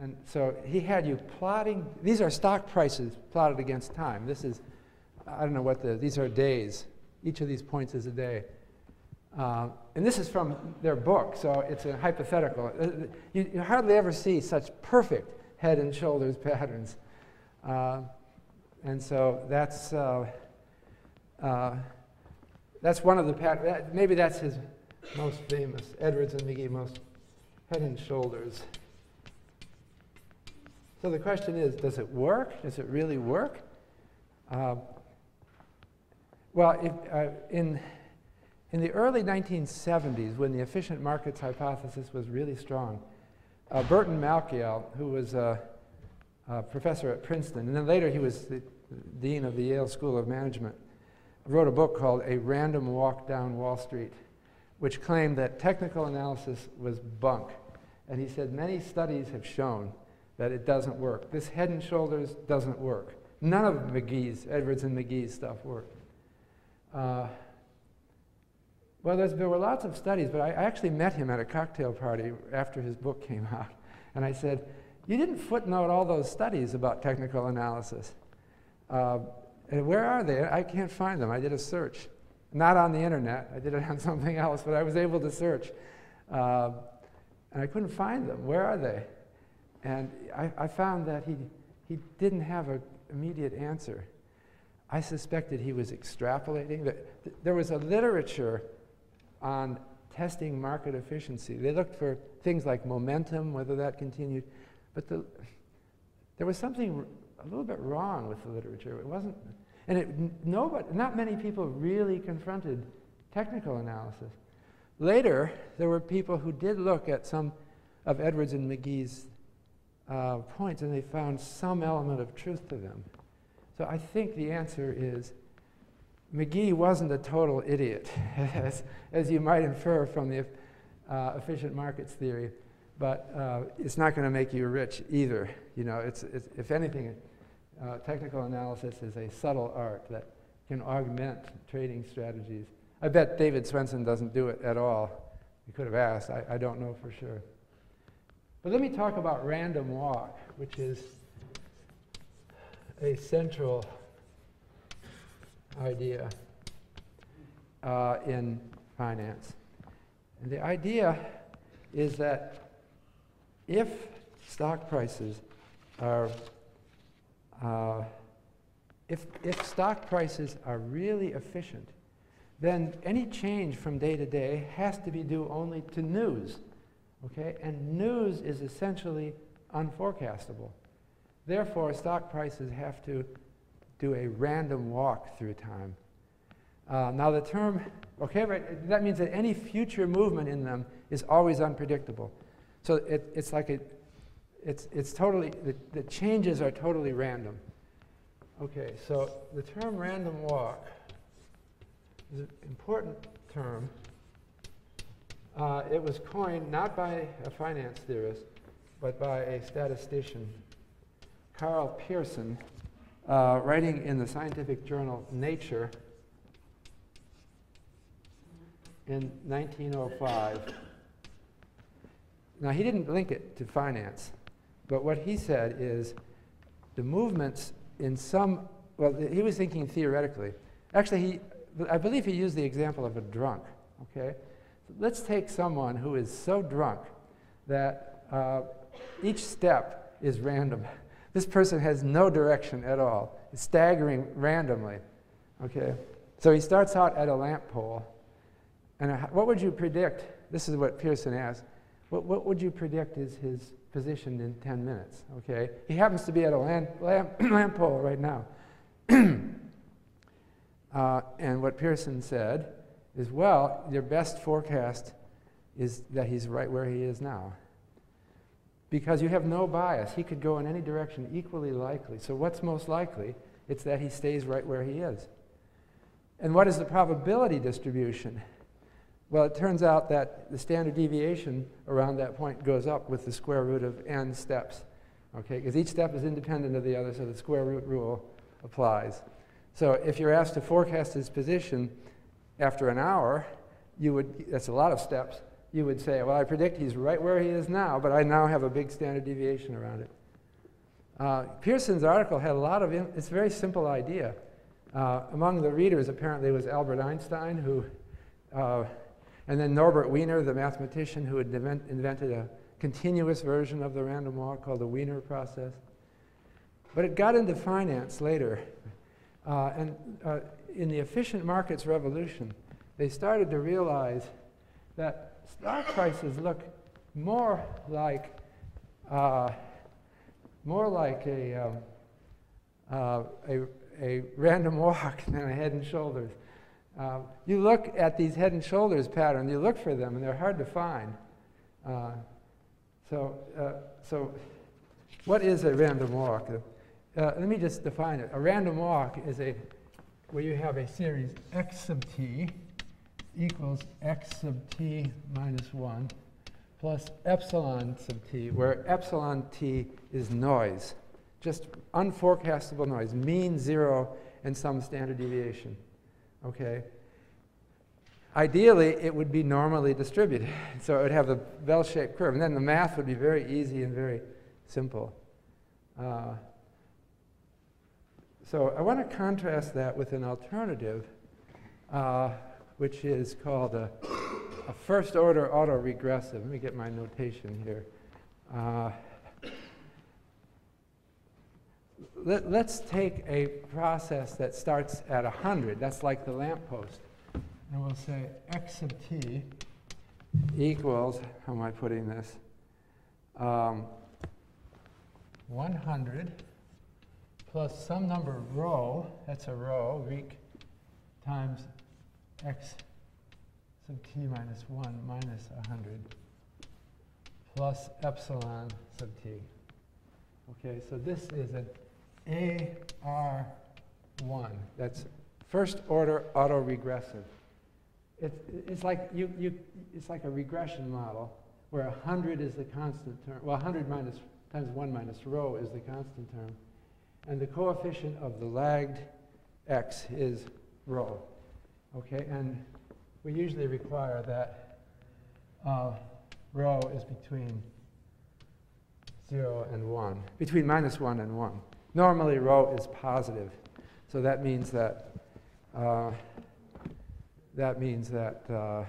And so he had you plotting, these are stock prices plotted against time. This is, I don't know what the, these are days. Each of these points is a day. Uh, and this is from their book, so it's a hypothetical. Uh, you, you, hardly ever see such perfect head and shoulders patterns. Uh, And so that's, uh, uh, that's one of the, that, maybe that's his most famous, Edwards and Magee, most head and shoulders. So the question is, does it work? Does it really work? Uh, well, if, uh, in, in the early 1970s, when the efficient markets hypothesis was really strong, uh, Burton Malkiel, who was a, a, professor at Princeton, and then later he was the dean of the Yale School of Management, wrote a book called A Random Walk Down Wall Street, which claimed that technical analysis was bunk. And he said many studies have shown that it doesn't work. This head and shoulders doesn't work. None of Magee's, Edwards and Magee's stuff worked. Uh, well, there were lots of studies, but I actually met him at a cocktail party after his book came out. And I said, You didn't footnote all those studies about technical analysis. Uh, and where are they? I can't find them. I did a search. Not on the internet, I did it on something else, but I was able to search. Uh, and I couldn't find them. Where are they? And I, I found that he, he didn't have an immediate answer. I suspected he was extrapolating. There was a literature on testing market efficiency. They looked for things like momentum, whether that continued. But the, there was something a little bit wrong with the literature. It wasn't, and it, nobody, not many people really confronted technical analysis. Later, there were people who did look at some of Edwards and Magee's uh, points, and they found some element of truth to them. So I think the answer is Magee wasn't a total idiot, as, as you might infer from the uh, efficient markets theory, but uh, it's not going to make you rich either. You know, it's, it's if anything, uh, technical analysis is a subtle art that can augment trading strategies. I bet David Swensen doesn't do it at all. You could have asked. I, I don't know for sure. But let me talk about random walk, which is a central idea uh, in finance. And the idea is that if stock prices are, uh, if, if stock prices are really efficient, then any change from day to day has to be due only to news. Okay? And news is essentially unforecastable. Therefore, stock prices have to do a random walk through time. Uh, now, the term, okay, right, that means that any future movement in them is always unpredictable. So it, it's like a, it's, it's totally, the, the changes are totally random. Okay, so the term random walk is an important term. Uh, it was coined not by a finance theorist, but by a statistician Karl Pearson, uh, writing in the scientific journal Nature in 1905. Now, he didn't link it to finance, but what he said is the movements in some, well, he was thinking theoretically. Actually, he, I believe he used the example of a drunk, okay? Let's take someone who is so drunk that uh, each step is random. This person has no direction at all. It's staggering randomly. Okay? So he starts out at a lamp pole. And what would you predict? This is what Pearson asked. What, what would you predict is his position in 10 minutes? Okay? He happens to be at a lamp, lamp, lamp pole right now. uh, and what Pearson said is well, your best forecast is that he's right where he is now because you have no bias. He could go in any direction equally likely. So, what's most likely? It's that he stays right where he is. And what is the probability distribution? Well, it turns out that the standard deviation around that point goes up with the square root of n steps. Okay, because each step is independent of the other, so the square root rule applies. So if you're asked to forecast his position after an hour, you would, that's a lot of steps, you would say, well, I predict he's right where he is now, but I now have a big standard deviation around it. Uh, Pearson's article had a lot of, it's a very simple idea. Uh, among the readers, apparently, was Albert Einstein, who, uh, and then Norbert Wiener, the mathematician who had invent, invented a continuous version of the random walk called the Wiener process. But it got into finance later. Uh, and uh, in the efficient markets revolution, they started to realize that stock prices look more like uh, more like a, um, uh, a, a random walk than a head and shoulders. Uh, you look at these head and shoulders patterns, you look for them, and they're hard to find. Uh, so, uh, so, what is a random walk? Uh, let me just define it. A random walk is a where you have a series x sub t equals x sub t minus 1 plus epsilon sub t, where epsilon t is noise, just unforecastable noise, mean zero and some standard deviation. Okay? Ideally, it would be normally distributed. So it would have a bell-shaped curve. And then the math would be very easy and very simple. Uh, so I want to contrast that with an alternative, uh, which is called a, a first-order autoregressive. Let me get my notation here. Uh, let, us take a process that starts at 100. That's like the lamppost. And we'll say x sub t equals, how am I putting this? Um, 100 plus some number rho, that's a rho, weak, times x sub t minus 1 minus 100 plus epsilon sub t. Okay, so this is an AR1. That's first order autoregressive. It's, it's like you, you, it's like a regression model where 100 is the constant term. Well, 100 minus times 1 minus rho is the constant term. And the coefficient of the lagged x is rho. Okay, and we usually require that uh, rho is between 0 and 1, between minus 1 and 1. Normally, rho is positive. So that means that uh, that means that uh,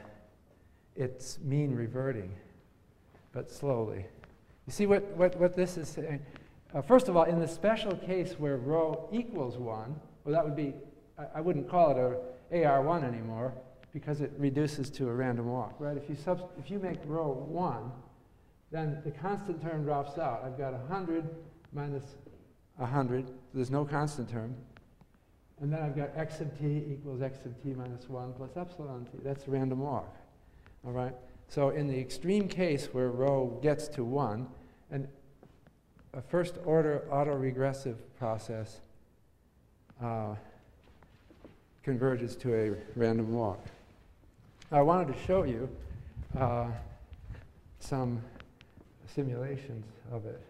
it's mean reverting, but slowly. You see what, what, what this is saying? Uh, first of all, in the special case where rho equals 1, well, that would be, I, I wouldn't call it a AR1 anymore because it reduces to a random walk, right? If you, if you make rho 1, then the constant term drops out. I've got 100 minus 100. There's no constant term. And then I've got x of t equals x of t minus 1 plus epsilon t. That's random walk. All right? So in the extreme case where rho gets to 1, and a first order autoregressive process uh, converges to a random walk. I wanted to show you uh, some simulations of it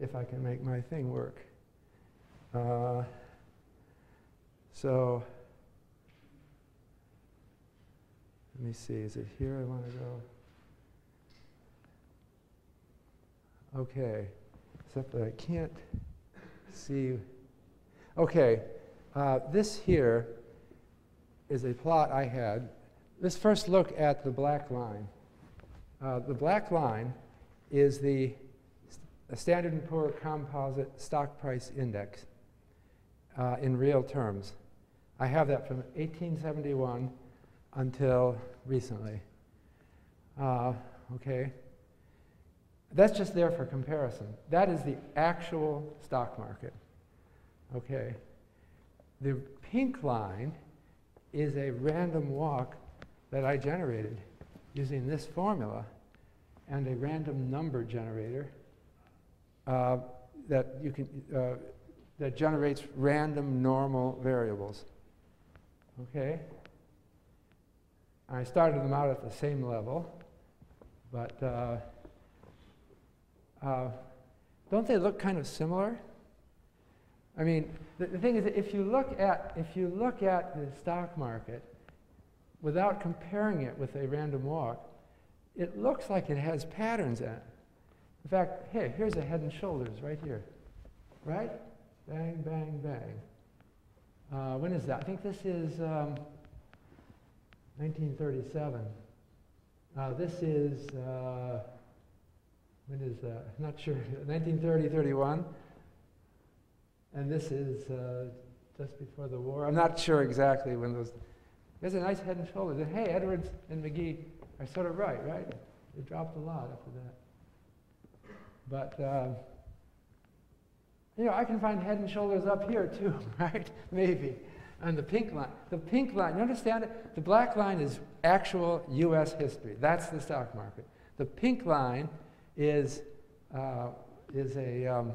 if I can make my thing work. Uh, so let me see, is it here I want to go? Okay, except that I can't see. Okay, uh, this here is a plot I had. Let's first look at the black line. Uh, the black line is the a Standard & Poor Composite Stock Price Index uh, in real terms. I have that from 1871 until recently. Uh, okay. That's just there for comparison. That is the actual stock market. Okay. The pink line is a random walk that I generated using this formula and a random number generator uh, that you can uh, that generates random normal variables. Okay? I started them out at the same level, but uh, uh, don't they look kind of similar? I mean, the, the thing is, if you look at if you look at the stock market without comparing it with a random walk, it looks like it has patterns in it. In fact, hey, here's a head and shoulders right here. Right? Bang, bang, bang. Uh, when is that? I think this is um, 1937. Uh, this is uh, when is that? I'm not sure. 1930, 31. And this is uh, just before the war. I'm not sure exactly when those. There's a nice head and shoulders. And hey, Edwards and Magee are sort of right, right? They dropped a lot after that. But, uh, you know, I can find head and shoulders up here too, right? Maybe. On the pink line. The pink line, you understand it? The black line is actual US history. That's the stock market. The pink line is, uh, is, a, um,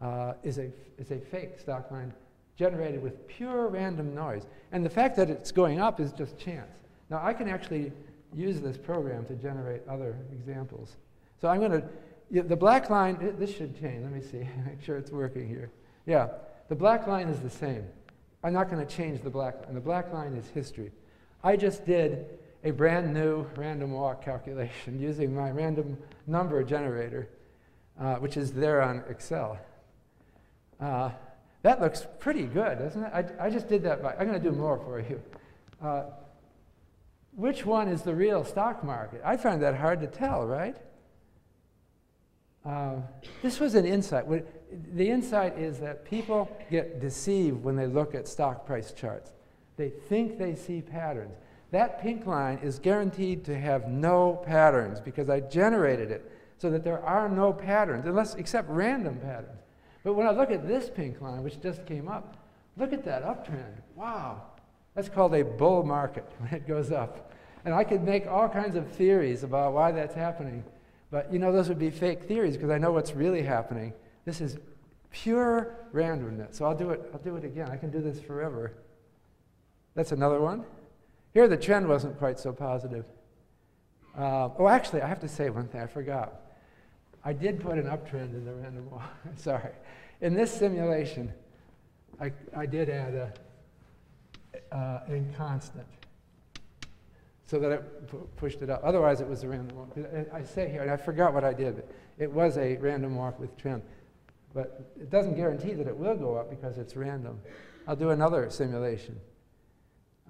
uh, is, a, is a fake stock line generated with pure random noise. And the fact that it's going up is just chance. Now, I can actually use this program to generate other examples. So I'm going to, the black line, this should change. Let me see, make sure it's working here. Yeah, the black line is the same. I'm not going to change the black line. The black line is history. I just did a brand new random walk calculation using my random number generator, uh, which is there on Excel. Uh, that looks pretty good, doesn't it? I, I just did that by, I'm going to do more for you. Uh, which one is the real stock market? I find that hard to tell, right? Uh, this was an insight. The insight is that people get deceived when they look at stock price charts. They think they see patterns. That pink line is guaranteed to have no patterns because I generated it so that there are no patterns, unless except random patterns. But when I look at this pink line, which just came up, look at that uptrend. Wow. That's called a bull market when it goes up. And I could make all kinds of theories about why that's happening. But you know, those would be fake theories because I know what's really happening. This is pure randomness. So I'll do it, I'll do it again. I can do this forever. That's another one. Here the trend wasn't quite so positive. Uh, oh, actually, I have to say one thing. I forgot. I did put an uptrend in the random walk. Sorry. In this simulation, I, I did add a, uh, a constant so that it pushed it up. Otherwise, it was a random walk. I say here, and I forgot what I did. It was a random walk with trend. But it doesn't guarantee that it will go up because it's random. I'll do another simulation.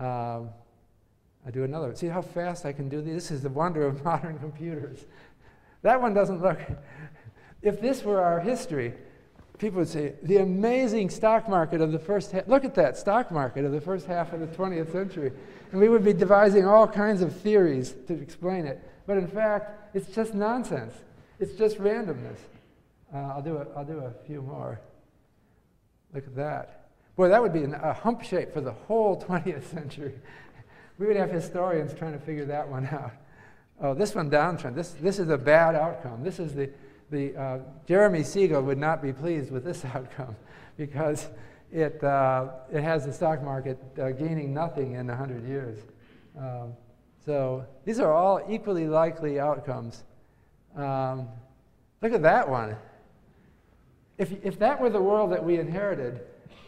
Um, I do another. See how fast I can do these? This is the wonder of modern computers. That one doesn't look. If this were our history, people would say, the amazing stock market of the first half, look at that stock market of the first half of the 20th century. And we would be devising all kinds of theories to explain it. But in fact, it's just nonsense. It's just randomness. Uh, I'll, do a, I'll do a few more. Look at that. Boy, that would be an, a hump shape for the whole 20th century. we would have historians trying to figure that one out. Oh, this one downtrend. This, this is a bad outcome. This is the, the uh, Jeremy Siegel would not be pleased with this outcome because it, uh, it has the stock market uh, gaining nothing in 100 years. Um, so these are all equally likely outcomes. Um, look at that one. If, if that were the world that we inherited,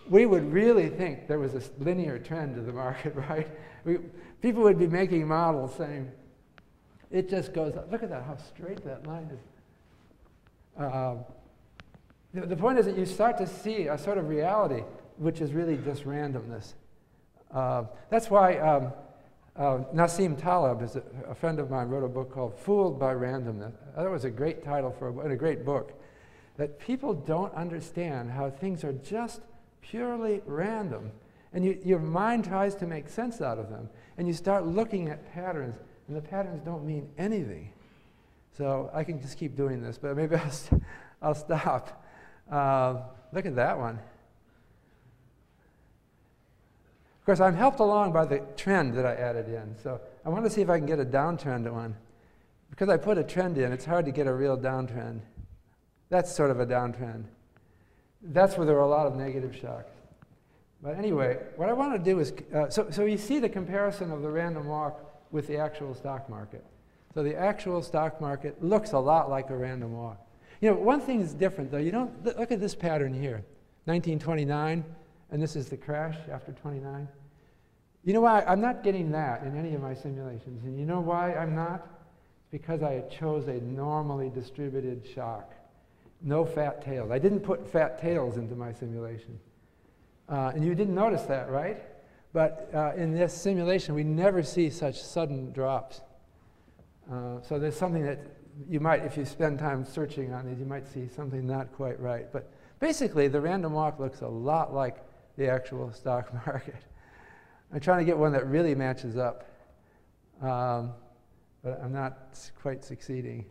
we would really think there was a linear trend to the market, right? We, people would be making models saying, it just goes up. Look at that, how straight that line is. Uh, the, the, point is that you start to see a sort of reality, which is really just randomness. Uh, that's why um, uh, Nassim Taleb, is a, a, friend of mine, wrote a book called Fooled by Randomness. That was a great title for a, and a great book. That people don't understand how things are just purely random. And you, your mind tries to make sense out of them. And you start looking at patterns and the patterns don't mean anything. So I can just keep doing this, but maybe I'll, st I'll stop. Uh, look at that one. Of course, I'm helped along by the trend that I added in. So I want to see if I can get a downtrend one. Because I put a trend in, it's hard to get a real downtrend. That's sort of a downtrend. That's where there are a lot of negative shocks. But anyway, what I want to do is, uh, so, so you see the comparison of the random walk with the actual stock market. So the actual stock market looks a lot like a random walk. You know, one thing is different though. You don't look at this pattern here, 1929, and this is the crash after 29. You know why I'm not getting that in any of my simulations, and you know why I'm not? Because I chose a normally distributed shock, no fat tails. I didn't put fat tails into my simulation, uh, and you didn't notice that, right? But uh, in this simulation, we never see such sudden drops. Uh, so there's something that you might, if you spend time searching on these, you might see something not quite right. But basically, the random walk looks a lot like the actual stock market. I'm trying to get one that really matches up, um, but I'm not quite succeeding.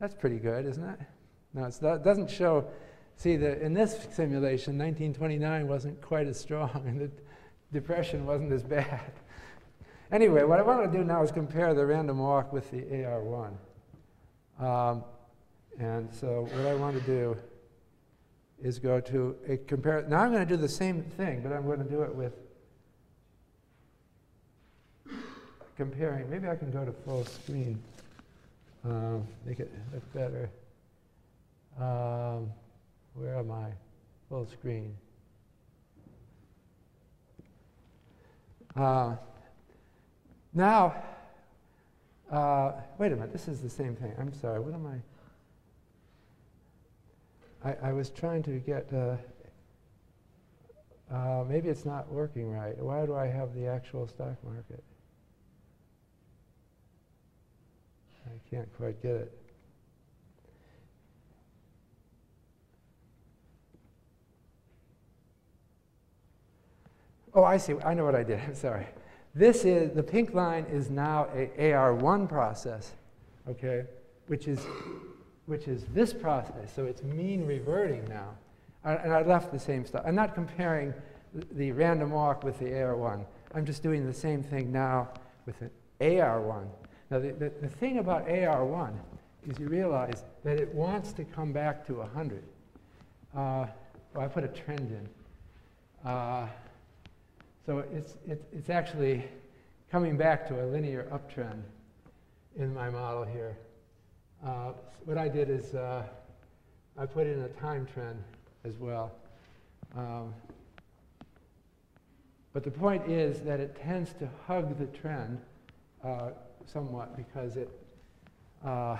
That's pretty good, isn't it? No, it doesn't show. See, the, in this simulation, 1929 wasn't quite as strong, and the depression wasn't as bad. Anyway, what I want to do now is compare the random walk with the AR1. Um, and so what I want to do is go to a compare. Now I'm going to do the same thing, but I'm going to do it with comparing. Maybe I can go to full screen, um, make it look better. Um, where am I? Full screen. Uh, now, uh, wait a minute, this is the same thing. I'm sorry, what am I? I, I was trying to get, uh, uh, maybe it's not working right. Why do I have the actual stock market? I can't quite get it. Oh, I see. I know what I did. I'm sorry. This is, the pink line is now a AR1 process, okay, which is, which is this process. So it's mean reverting now. and I left the same stuff. I'm not comparing the random walk with the AR1. I'm just doing the same thing now with an AR1. Now, the, the, the thing about AR1 is you realize that it wants to come back to 100. Uh, well, I put a trend in. Uh, so it's, it, it's actually coming back to a linear uptrend in my model here. Uh, what I did is uh, I put in a time trend as well. Um, but the point is that it tends to hug the trend uh, somewhat because it, uh,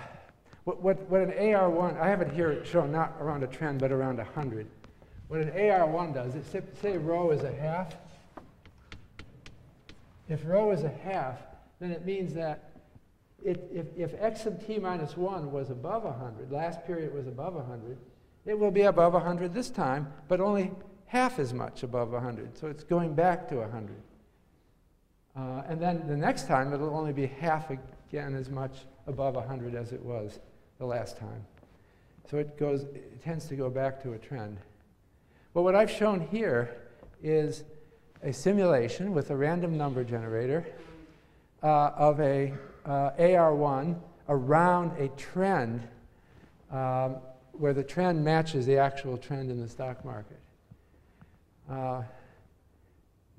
what, what, what, an AR1, I have it here shown not around a trend but around 100. What an AR1 does, it say rho is a half, if rho is a half, then it means that it, if, if x sub t minus 1 was above 100, last period was above 100, it will be above 100 this time, but only half as much above 100. So it's going back to 100. Uh, and then the next time, it'll only be half again as much above 100 as it was the last time. So it, goes, it tends to go back to a trend. But what I've shown here is a simulation with a random number generator uh, of a uh, AR1 around a trend um, where the trend matches the actual trend in the stock market. Uh,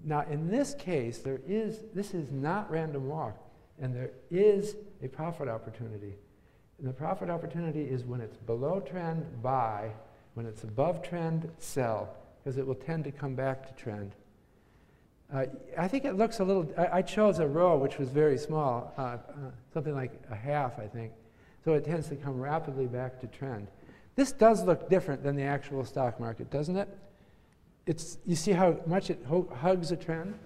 now, in this case, there is, this is not random walk, and there is a profit opportunity. And the profit opportunity is when it's below trend, buy. When it's above trend, sell, because it will tend to come back to trend. Uh, I think it looks a little, I, I, chose a rho which was very small, uh, uh, something like a half, I think. So it tends to come rapidly back to trend. This does look different than the actual stock market, doesn't it? It's, you see how much it hugs a trend?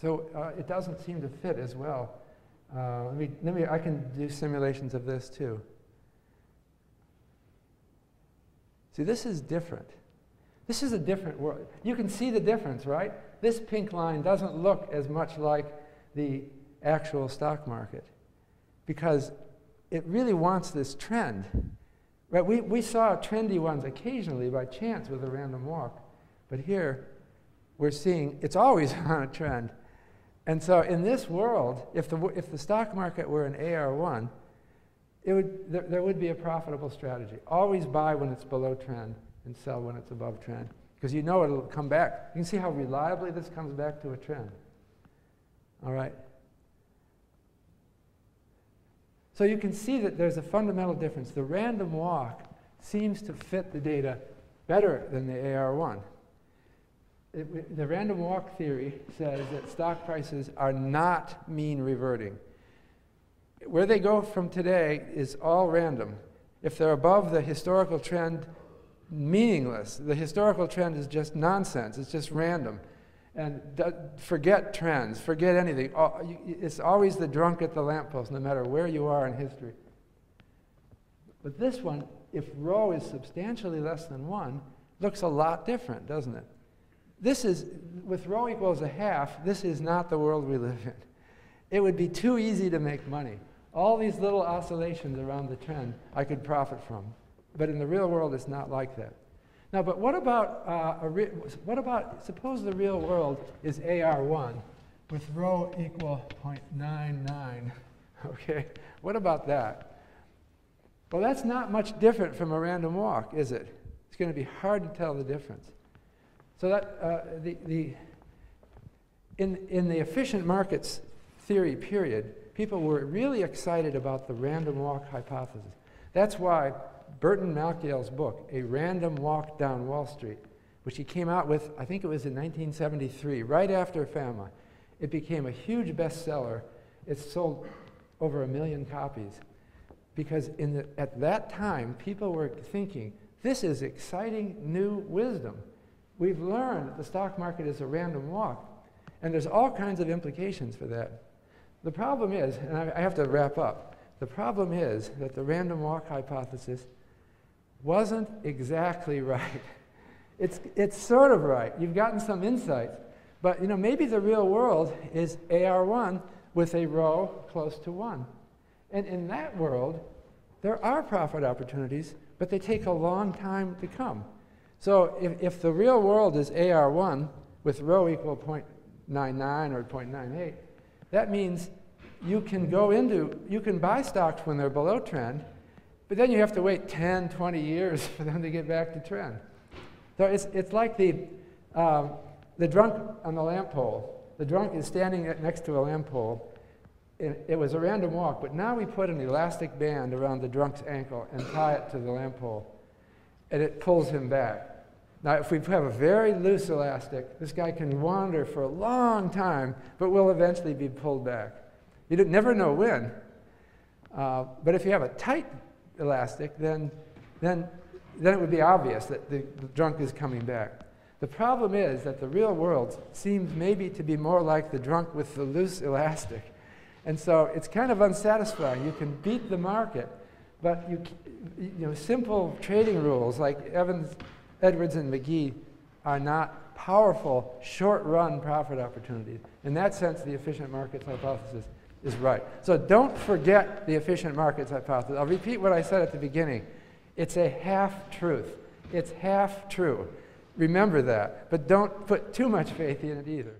So uh, it doesn't seem to fit as well. Uh, let me, let me, I can do simulations of this too. See, this is different. This is a different world. You can see the difference, right? This pink line doesn't look as much like the actual stock market because it really wants this trend. Right? We, we saw trendy ones occasionally by chance with a random walk, but here we're seeing it's always on a trend. And so in this world, if the, if the stock market were an AR1, it would, there, there would be a profitable strategy. Always buy when it's below trend and sell when it's above trend. Because you know it'll come back. You can see how reliably this comes back to a trend. All right? So you can see that there's a fundamental difference. The random walk seems to fit the data better than the AR1. It, the random walk theory says that stock prices are not mean reverting. Where they go from today is all random. If they're above the historical trend, meaningless. The historical trend is just nonsense, it's just random. And forget trends, forget anything. It's always the drunk at the lamppost, no matter where you are in history. But this one, if rho is substantially less than 1, looks a lot different, doesn't it? This is, with rho equals a half, this is not the world we live in. It would be too easy to make money. All these little oscillations around the trend I could profit from. But in the real world, it's not like that. Now, but what about, uh, what about, suppose the real world is AR1 with rho equal 0.99, okay? What about that? Well, that's not much different from a random walk, is it? It's going to be hard to tell the difference. So that, uh, the, the, in, in the efficient markets theory period, people were really excited about the random walk hypothesis. That's why Burton Malkiel's book, A Random Walk Down Wall Street, which he came out with, I think it was in 1973, right after Fama, it became a huge bestseller. It sold over a million copies. Because in the, at that time, people were thinking, this is exciting new wisdom. We've learned the stock market is a random walk. And there's all kinds of implications for that. The problem is, and I, I have to wrap up, the problem is that the random walk hypothesis wasn't exactly right. It's, it's sort of right. You've gotten some insights. But you know, maybe the real world is AR1 with a rho close to 1. And in that world, there are profit opportunities, but they take a long time to come. So if, if the real world is AR1 with rho equal 0.99 or 0.98, that means you can go into, you can buy stocks when they're below trend, but then you have to wait 10, 20 years for them to get back to trend. So it's, it's like the, um, the drunk on the lamp pole. The drunk is standing next to a lamp pole. It, it was a random walk, but now we put an elastic band around the drunk's ankle and tie it to the lamp pole, and it pulls him back. Now, if we have a very loose elastic, this guy can wander for a long time, but will eventually be pulled back. You never know when. Uh, but if you have a tight elastic, then, then, then it would be obvious that the, the drunk is coming back. The problem is that the real world seems maybe to be more like the drunk with the loose elastic. And so it's kind of unsatisfying. You can beat the market, but you, you know, simple trading rules like Evans, Edwards, and Magee are not powerful short-run profit opportunities. In that sense, the efficient markets hypothesis is right. So don't forget the efficient markets hypothesis. I'll repeat what I said at the beginning. It's a half-truth. It's half true. Remember that. But don't put too much faith in it either.